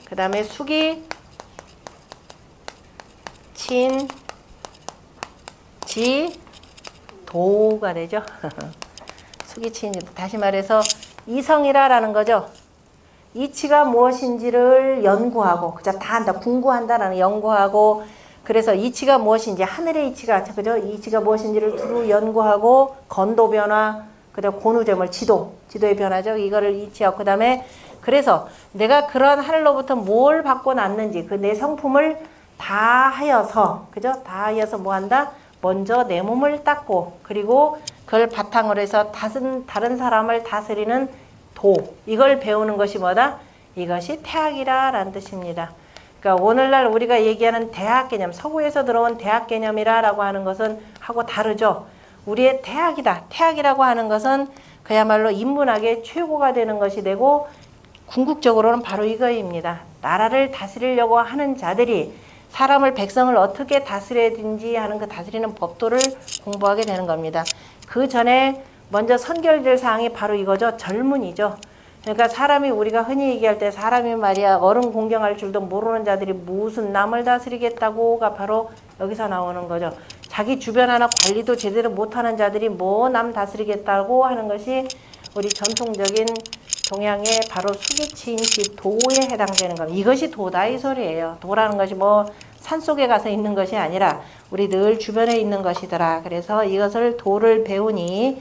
그 다음에 수기, 친, 지, 도가 되죠. 수기, 친, 다시 말해서 이성이라라는 거죠. 이치가 무엇인지를 연구하고 그죠 다 한다 궁구한다라는 연구하고 그래서 이치가 무엇인지 하늘의 이치가 그죠 이치가 무엇인지를 두루 연구하고 건도 변화 그다음 고누점을 지도 지도의 변화죠. 이거를 이치하고 그다음에 그래서 내가 그런 하늘로부터 뭘 받고 났는지 그 내 성품을 다 하여서 그죠 다 하여서 뭐 한다? 먼저 내 몸을 닦고 그리고 그걸 바탕으로 해서 다른 다른 사람을 다스리는 도 이걸 배우는 것이 뭐다? 이것이 태학이라 라는 뜻입니다. 그러니까 오늘날 우리가 얘기하는 대학 개념, 서구에서 들어온 대학 개념이라라고 하는 것은 하고 다르죠. 우리의 태학이다. 태학이라고 하는 것은 그야말로 인문학의 최고가 되는 것이 되고 궁극적으로는 바로 이거입니다. 나라를 다스리려고 하는 자들이 사람을 백성을 어떻게 다스려야 되는지 하는 그 다스리는 법도를 공부하게 되는 겁니다. 그 전에 먼저 선결될 사항이 바로 이거죠. 젊은이죠. 그러니까 사람이 우리가 흔히 얘기할 때 사람이 말이야 어른 공경할 줄도 모르는 자들이 무슨 남을 다스리겠다고가 바로 여기서 나오는 거죠. 자기 주변 하나 관리도 제대로 못하는 자들이 뭐 남 다스리겠다고 하는 것이 우리 전통적인 동양의 바로 수기치인식 도에 해당되는 겁니다. 이것이 도다 이 소리예요. 도라는 것이 뭐 산속에 가서 있는 것이 아니라 우리 늘 주변에 있는 것이더라. 그래서 이것을 도를 배우니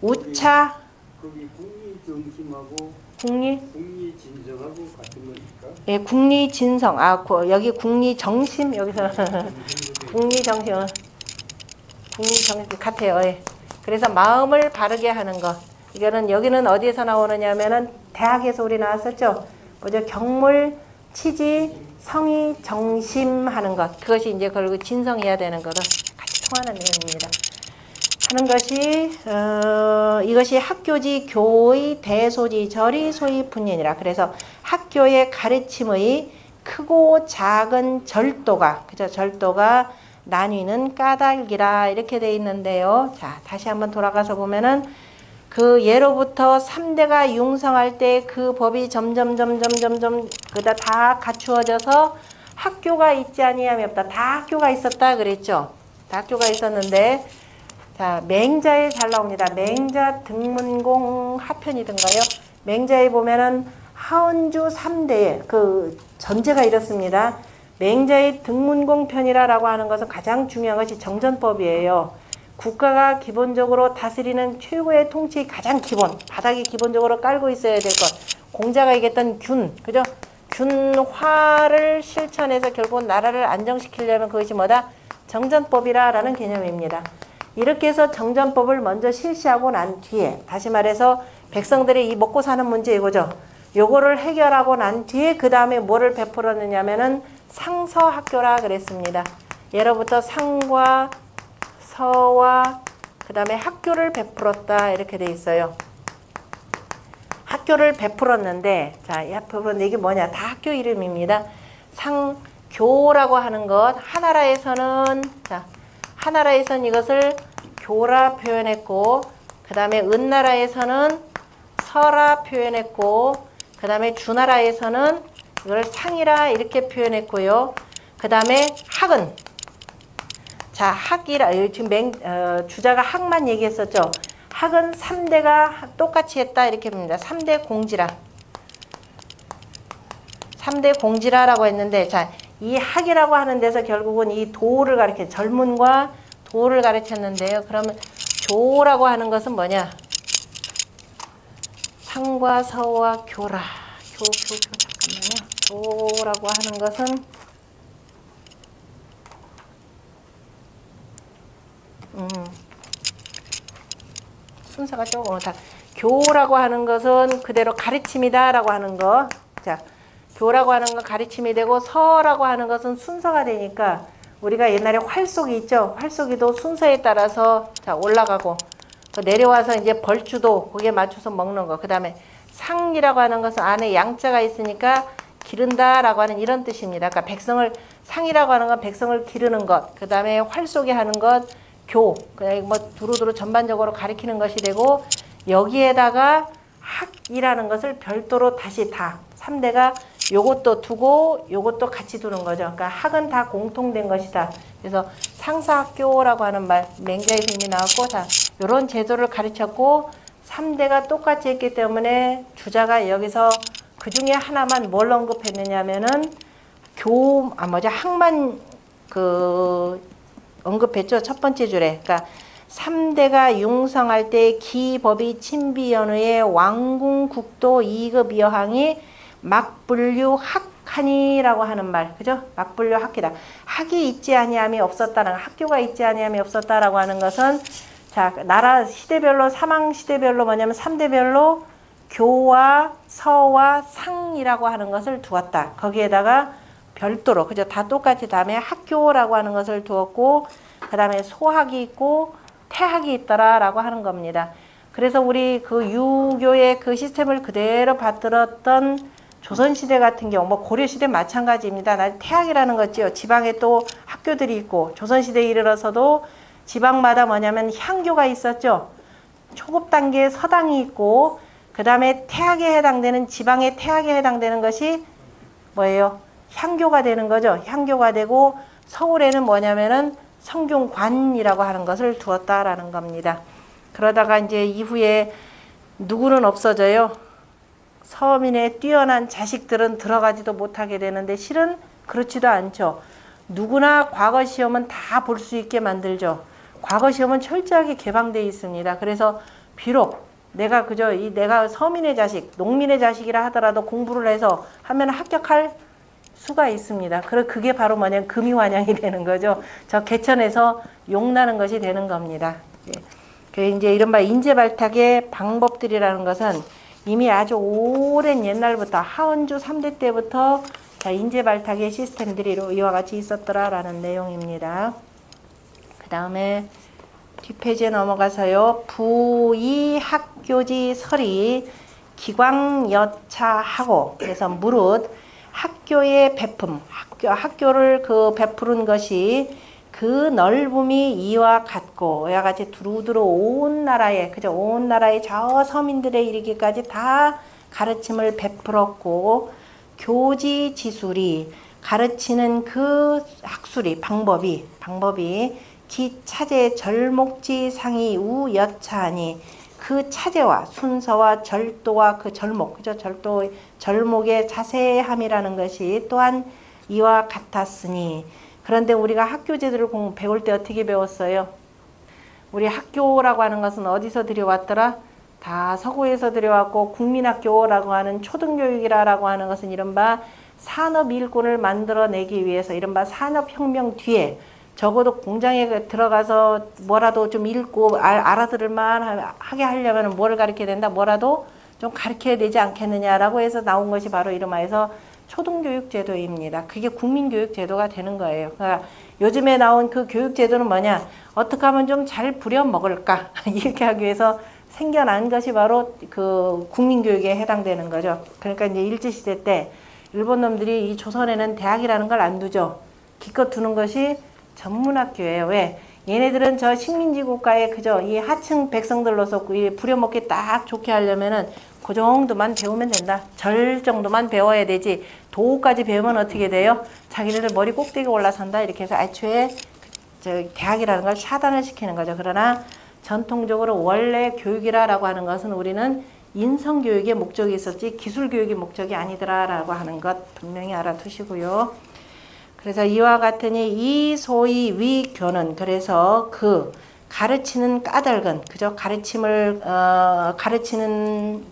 우차 거기 국리 정심하고 국리 국리 진정하고 같은 거니까 예 국리 진성 아 고- 여기 국리 정심 여기서 국리 정심 어. 국리 정심 같아요. 예. 그래서 마음을 바르게 하는 것 이거는 여기는 어디에서 나오느냐면은 대학에서 우리 나왔었죠. 뭐죠 경물 치지 성의 정심하는 것 그것이 이제 그리고 진성해야 되는 거를 같이 통하는 내용입니다. 하는 것이 어, 이것이 학교지 교의 대소지 절이 소위 분연이라 그래서 학교의 가르침의 크고 작은 절도가 그죠 절도가 나뉘는 까닭이라 이렇게 돼 있는데요. 자 다시 한번 돌아가서 보면은 그 예로부터 3대가 융성할 때 그 법이 점점 점점 점점 그다 다 갖추어져서 학교가 있지 아니함이 없다. 다 학교가 있었다 그랬죠. 다 학교가 있었는데 자, 맹자에 잘 나옵니다. 맹자 등문공 하편이든가요. 맹자에 보면은 하은주 3대에 그 전제가 이렇습니다. 맹자의 등문공 편이라라고 하는 것은 가장 중요한 것이 정전법이에요. 국가가 기본적으로 다스리는 최고의 통치 가장 기본, 바닥이 기본적으로 깔고 있어야 될 것. 공자가 얘기했던 균, 그죠? 균화를 실천해서 결국 나라를 안정시키려면 그것이 뭐다? 정전법이라라는 개념입니다. 이렇게 해서 정전법을 먼저 실시하고 난 뒤에 다시 말해서 백성들이 이 먹고 사는 문제 이거죠. 요거를 해결하고 난 뒤에 그 다음에 뭐를 베풀었느냐면은 상서학교라 그랬습니다. 예로부터 상과 서와 그 다음에 학교를 베풀었다 이렇게 돼 있어요. 학교를 베풀었는데 자, 이 베풀었는데 이게 뭐냐? 다 학교 이름입니다. 상교라고 하는 것 하나라에서는 자, 하나라에서는 이것을 교라 표현했고 그 다음에 은나라에서는 서라 표현했고 그 다음에 주나라에서는 이걸 상이라 이렇게 표현했고요. 그 다음에 학은 자 학이라 지금 맹, 어, 주자가 학만 얘기했었죠. 학은 3대가 똑같이 했다 이렇게 봅니다. 3대 공지라 3대 공지라라고 했는데 자 이 학이라고 하는 데서 결국은 이 도를 가리켜 젊은과 도를 가르쳤는데요. 그러면 조라고 하는 것은 뭐냐? 상과 서와 교라. 교, 교, 교, 잠깐만요. 조라고 하는 것은 음, 순서가 조금 다 교라고 하는 것은 그대로 가르침이다 라고 하는 거. 자, 교라고 하는 건 가르침이 되고 서라고 하는 것은 순서가 되니까 우리가 옛날에 활쏘기 있죠. 활쏘기도 순서에 따라서 자 올라가고 또 내려와서 이제 벌주도 거기에 맞춰서 먹는 거. 그 다음에 상이라고 하는 것은 안에 양자가 있으니까 기른다라고 하는 이런 뜻입니다. 그러니까 백성을 상이라고 하는 건 백성을 기르는 것, 그 다음에 활쏘게 하는 것, 교, 그냥 뭐 두루두루 전반적으로 가리키는 것이 되고 여기에다가 학이라는 것을 별도로 다시 다 3대가 요것도 두고 요것도 같이 두는 거죠. 그러니까 학은 다 공통된 것이다. 그래서 상사학교라고 하는 말 맹자에서 이미 나왔고 자 요런 제도를 가르쳤고 3대가 똑같이 했기 때문에 주자가 여기서 그 중에 하나만 뭘 언급했느냐면은 교, 아, 뭐죠, 학만 그 언급했죠. 첫 번째 줄에. 그러니까 3대가 융성할 때 기법이 친비연후의 왕궁 국도 2급 여항이 막분류 학하니라고 하는 말. 그죠? 막분류 학기다. 학이 있지 아니함이 없었다는 학교가 있지 아니함이 없었다라고 하는 것은 자, 나라 시대별로 사망 시대별로 뭐냐면 3대별로 교와 서와 상이라고 하는 것을 두었다. 거기에다가 별도로 그죠? 다 똑같이 다음에 학교라고 하는 것을 두었고 그 다음에 소학이 있고 태학이 있더라라고 하는 겁니다. 그래서 우리 그 유교의 그 시스템을 그대로 받들었던 조선시대 같은 경우, 뭐 고려시대 마찬가지입니다. 나 태학이라는 거지요. 지방에 또 학교들이 있고, 조선시대에 이르러서도 지방마다 뭐냐면 향교가 있었죠. 초급 단계 서당이 있고, 그 다음에 태학에 해당되는, 지방의 태학에 해당되는 것이 뭐예요? 향교가 되는 거죠. 향교가 되고, 서울에는 뭐냐면은 성균관이라고 하는 것을 두었다라는 겁니다. 그러다가 이제 이후에 누구는 없어져요. 서민의 뛰어난 자식들은 들어가지도 못하게 되는데 실은 그렇지도 않죠. 누구나 과거 시험은 다 볼 수 있게 만들죠. 과거 시험은 철저하게 개방되어 있습니다. 그래서 비록 내가 그저 이 내가 서민의 자식, 농민의 자식이라 하더라도 공부를 해서 하면 합격할 수가 있습니다. 그래 그게 바로 뭐냐 금이환영이 되는 거죠. 저 개천에서 용나는 것이 되는 겁니다. 예. 그 이제 이른바 인재 발탁의 방법들이라는 것은 이미 아주 오랜 옛날부터 하은주 3대 때부터 자, 인재 발탁의 시스템들이 이와 같이 있었더라라는 내용입니다. 그 다음에 뒷페이지에 넘어가서요. 부이학교지 설이 기광여차하고 그래서 무릇 학교의 베품, 학교, 학교를 그 베푸는 것이 그 넓음이 이와 같고 이와 같이 두루두루 온 나라에 그죠 온 나라의 저 서민들에 이르기까지 다 가르침을 베풀었고 교지 지술이 가르치는 그 학술이 방법이 방법이 기 차제 절목지 상이 우 여차하니 그 차제와 순서와 절도와 그 절목 그죠 절도 절목의 자세함이라는 것이 또한 이와 같았으니 그런데 우리가 학교 제도를 공 배울 때 어떻게 배웠어요? 우리 학교라고 하는 것은 어디서 들여왔더라? 다 서구에서 들여왔고 국민학교라고 하는 초등교육이라고 하는 것은 이른바 산업 일꾼을 만들어내기 위해서 이른바 산업혁명 뒤에 적어도 공장에 들어가서 뭐라도 좀 읽고 알, 알아들을만 하게 하려면 뭐를 가르쳐야 된다? 뭐라도 좀 가르쳐야 되지 않겠느냐라고 해서 나온 것이 바로 이름하여서 초등교육 제도입니다. 그게 국민교육 제도가 되는 거예요. 그러니까 요즘에 나온 그 교육 제도는 뭐냐? 어떻게 하면 좀 잘 부려 먹을까? 이렇게 하기 위해서 생겨난 것이 바로 그 국민교육에 해당되는 거죠. 그러니까 이제 일제시대 때 일본 놈들이 이 조선에는 대학이라는 걸 안 두죠. 기껏 두는 것이 전문학교예요. 왜? 얘네들은 저 식민지 국가에 그저 이 하층 백성들로서 이 부려먹기 딱 좋게 하려면은 그 정도만 배우면 된다. 절 정도만 배워야 되지. 도까지 배우면 어떻게 돼요? 자기네들 머리 꼭대기 올라선다. 이렇게 해서 애초에 저 대학이라는 걸 차단을 시키는 거죠. 그러나 전통적으로 원래 교육이라고 하는 것은 우리는 인성교육의 목적이 있었지 기술교육의 목적이 아니더라라고 하는 것 분명히 알아두시고요. 그래서 이와 같으니 이 소위 위교는 그래서 그 가르치는 까닭은 그저 가르침을 어, 가르치는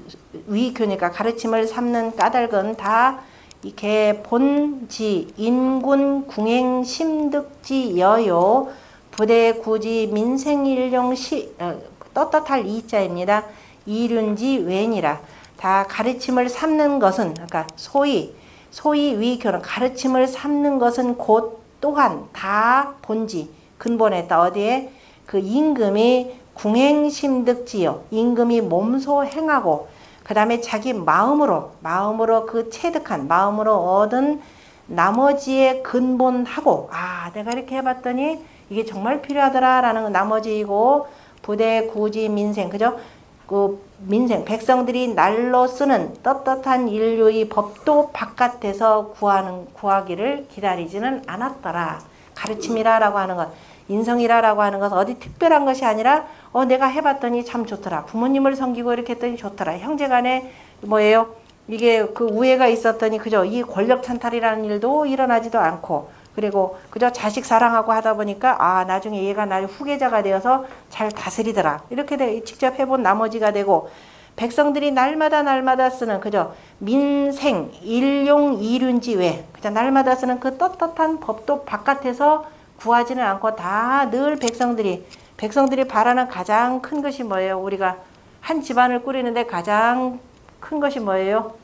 위교니까 가르침을 삼는 까닭은 다 이게 본지 인군 궁행 심득지 여요. 부대 구지 민생 일용 시 어, 떳떳할 이자입니다. 이륜지 웬이라. 다 가르침을 삼는 것은 그러니까 소위 소위 위교는 가르침을 삼는 것은 곧 또한 다 본지 근본에 있다 어디에 그 임금이 궁행심득지요. 임금이 몸소 행하고 그 다음에 자기 마음으로 마음으로 그 체득한 마음으로 얻은 나머지의 근본하고 아 내가 이렇게 해봤더니 이게 정말 필요하더라라는 건 나머지이고 부대 구지 민생 그죠? 그 민생 백성들이 날로 쓰는 떳떳한 인류의 법도 바깥에서 구하는 구하기를 기다리지는 않았더라. 가르침이라라고 하는 것 인성이라라고 하는 것은 어디 특별한 것이 아니라 어 내가 해봤더니 참 좋더라. 부모님을 섬기고 이렇게 했더니 좋더라. 형제간에 뭐예요? 이게 그 우애가 있었더니 그죠 이 권력 찬탈이라는 일도 일어나지도 않고 그리고 그저 자식 사랑하고 하다 보니까 아 나중에 얘가 나의 후계자가 되어서 잘 다스리더라. 이렇게 돼 직접 해본 나머지가 되고 백성들이 날마다 날마다 쓰는 그저 민생 일용 이륜지 외 그저 날마다 쓰는 그 떳떳한 법도 바깥에서 구하지는 않고 다 늘 백성들이 백성들이 바라는 가장 큰 것이 뭐예요? 우리가 한 집안을 꾸리는데 가장 큰 것이 뭐예요?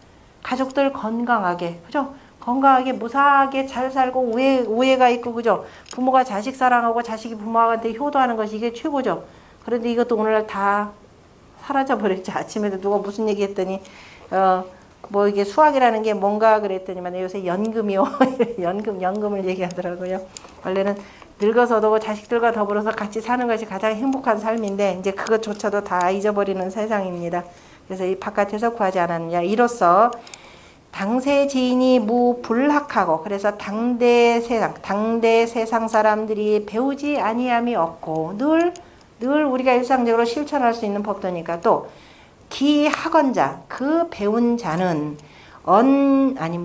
가족들 건강하게 그죠? 건강하게 무사하게 잘 살고 우애, 우애가 있고 그죠? 부모가 자식 사랑하고 자식이 부모한테 효도하는 것이 이게 최고죠. 그런데 이것도 오늘날 다 사라져 버렸죠. 아침에도 누가 무슨 얘기 했더니 어 뭐 이게 수학이라는 게 뭔가 그랬더니만 요새 연금이요. 연금 연금을 얘기하더라고요. 원래는 늙어서도 자식들과 더불어서 같이 사는 것이 가장 행복한 삶인데 이제 그것조차도 다 잊어버리는 세상입니다. 그래서 이 바깥에서 구하지 않았느냐. 이로써 당세 지인이 무불학하고 그래서 당대 세상 당대 세상 사람들이 배우지 아니함이 없고 늘 늘 우리가 일상적으로 실천할 수 있는 법도니까 또 기학원자 그 배운 자는 언 아니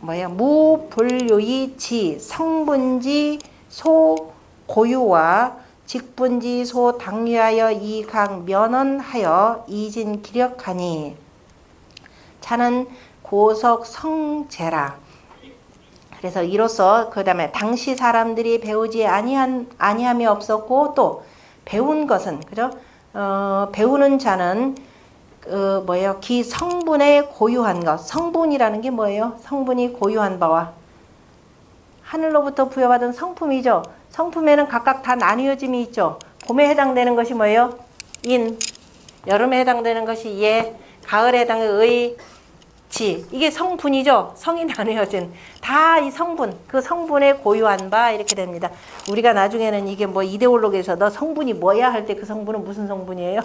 뭐야 무불요이 지 성분지 소 고유와 직분지 소 당유하여 이강 면언하여 이진 기력하니 차는 고석 성제라. 그래서 이로써 그 다음에 당시 사람들이 배우지 아니한 아니함이 없었고 또 배운 것은 그죠? 어, 배우는 자는 그 뭐예요? 기 성분에 고유한 것. 성분이라는 게 뭐예요? 성분이 고유한 바와 하늘로부터 부여받은 성품이죠. 성품에는 각각 다 나뉘어짐이 있죠. 봄에 해당되는 것이 뭐예요? 인. 여름에 해당되는 것이 예. 가을에 해당되는 의. 지 이게 성분이죠. 성이 나뉘어진 다 이 성분 그 성분에 고유한 바 이렇게 됩니다. 우리가 나중에는 이게 뭐 이데올로기에서 너 성분이 뭐야 할 때 그 성분은 무슨 성분이에요?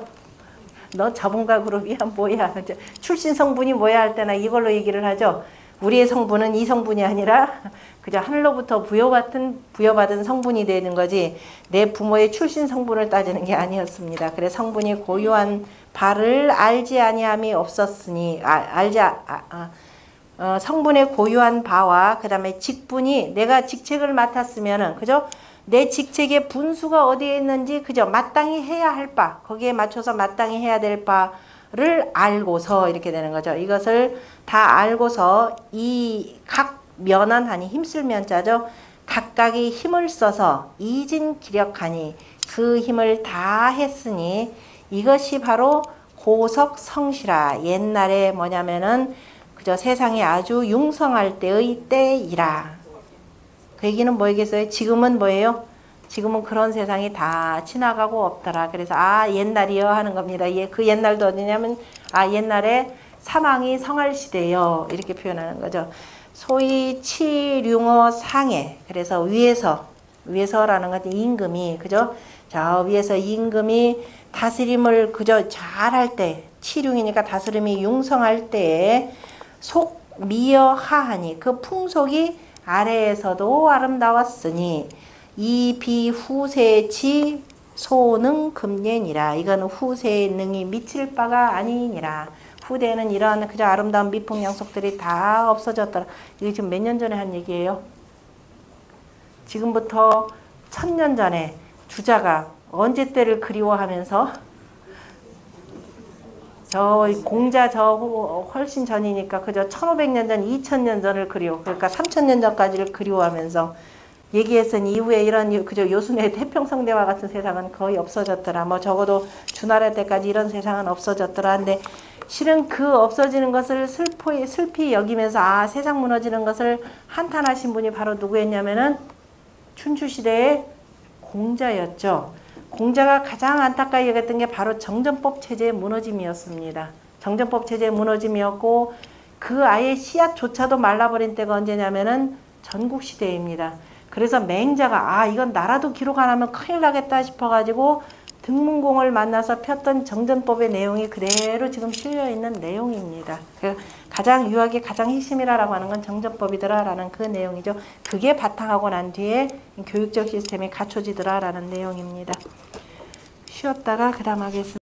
너 자본가 그룹이야 뭐야 출신 성분이 뭐야 할 때나 이걸로 얘기를 하죠. 우리의 성분은 이 성분이 아니라 그저 하늘로부터 부여받은 부여받은 성분이 되는 거지 내 부모의 출신 성분을 따지는 게 아니었습니다. 그래 성분이 고유한 바를 알지 아니함이 없었으니 아, 알지 아, 아, 어, 성분의 고유한 바와 그 다음에 직분이 내가 직책을 맡았으면은 그죠? 내 직책의 분수가 어디에 있는지 그죠? 마땅히 해야 할 바, 거기에 맞춰서 마땅히 해야 될 바를 알고서 이렇게 되는 거죠. 이것을 다 알고서 이 각 면언하니 힘쓸 면자죠. 각각이 힘을 써서 이진 기력하니 그 힘을 다 했으니 이것이 바로 고석 성시라. 옛날에 뭐냐면은 그저 세상이 아주 융성할 때의 때이라. 그 얘기는 뭐겠어요? 지금은 뭐예요? 지금은 그런 세상이 다 지나가고 없더라. 그래서 아 옛날이요 하는 겁니다. 예, 그 옛날도 어디냐면 아 옛날에 사망이 성할 시대요 이렇게 표현하는 거죠. 소위 치룡어 상해. 그래서 위에서 위에서라는 건 임금이 그죠? 저 위에서 임금이 다스림을 그저 잘할 때 치룡이니까 다스림이 융성할 때에 속 미여 하하니 그 풍속이 아래에서도 아름다웠으니 이 비후세치 소능 금년이라. 이거는 후세의 능이 미칠 바가 아니니라. 후대에는 이러한 그저 아름다운 미풍 양속들이 다 없어졌더라. 이게 지금 몇 년 전에 한 얘기예요? 지금부터 천년 전에 주자가 언제 때를 그리워하면서 저 공자 저 훨씬 전이니까 그저 1500년 전, 2000년 전을 그리워 그러니까 3000년 전까지를 그리워하면서 얘기했으니 이후에 이런 그저 요순의 태평성대와 같은 세상은 거의 없어졌더라. 뭐 적어도 주나라 때까지 이런 세상은 없어졌더라. 근데 실은 그 없어지는 것을 슬피, 슬피 여기면서 아 세상 무너지는 것을 한탄하신 분이 바로 누구였냐면은 춘추시대의 공자였죠. 공자가 가장 안타까이 여겼던 게 바로 정전법 체제의 무너짐이었습니다. 정전법 체제의 무너짐이었고 그 아예 씨앗조차도 말라버린 때가 언제냐면은 전국 시대입니다. 그래서 맹자가 아 이건 나라도 기록 안 하면 큰일 나겠다 싶어가지고 등문공을 만나서 폈던 정전법의 내용이 그대로 지금 실려 있는 내용입니다. 그 가장 유학의 가장 핵심이라고 하는 건 정전법이더라라는 그 내용이죠. 그게 바탕하고 난 뒤에 교육적 시스템이 갖춰지더라라는 내용입니다. 쉬었다가 그 다음 하겠습니다.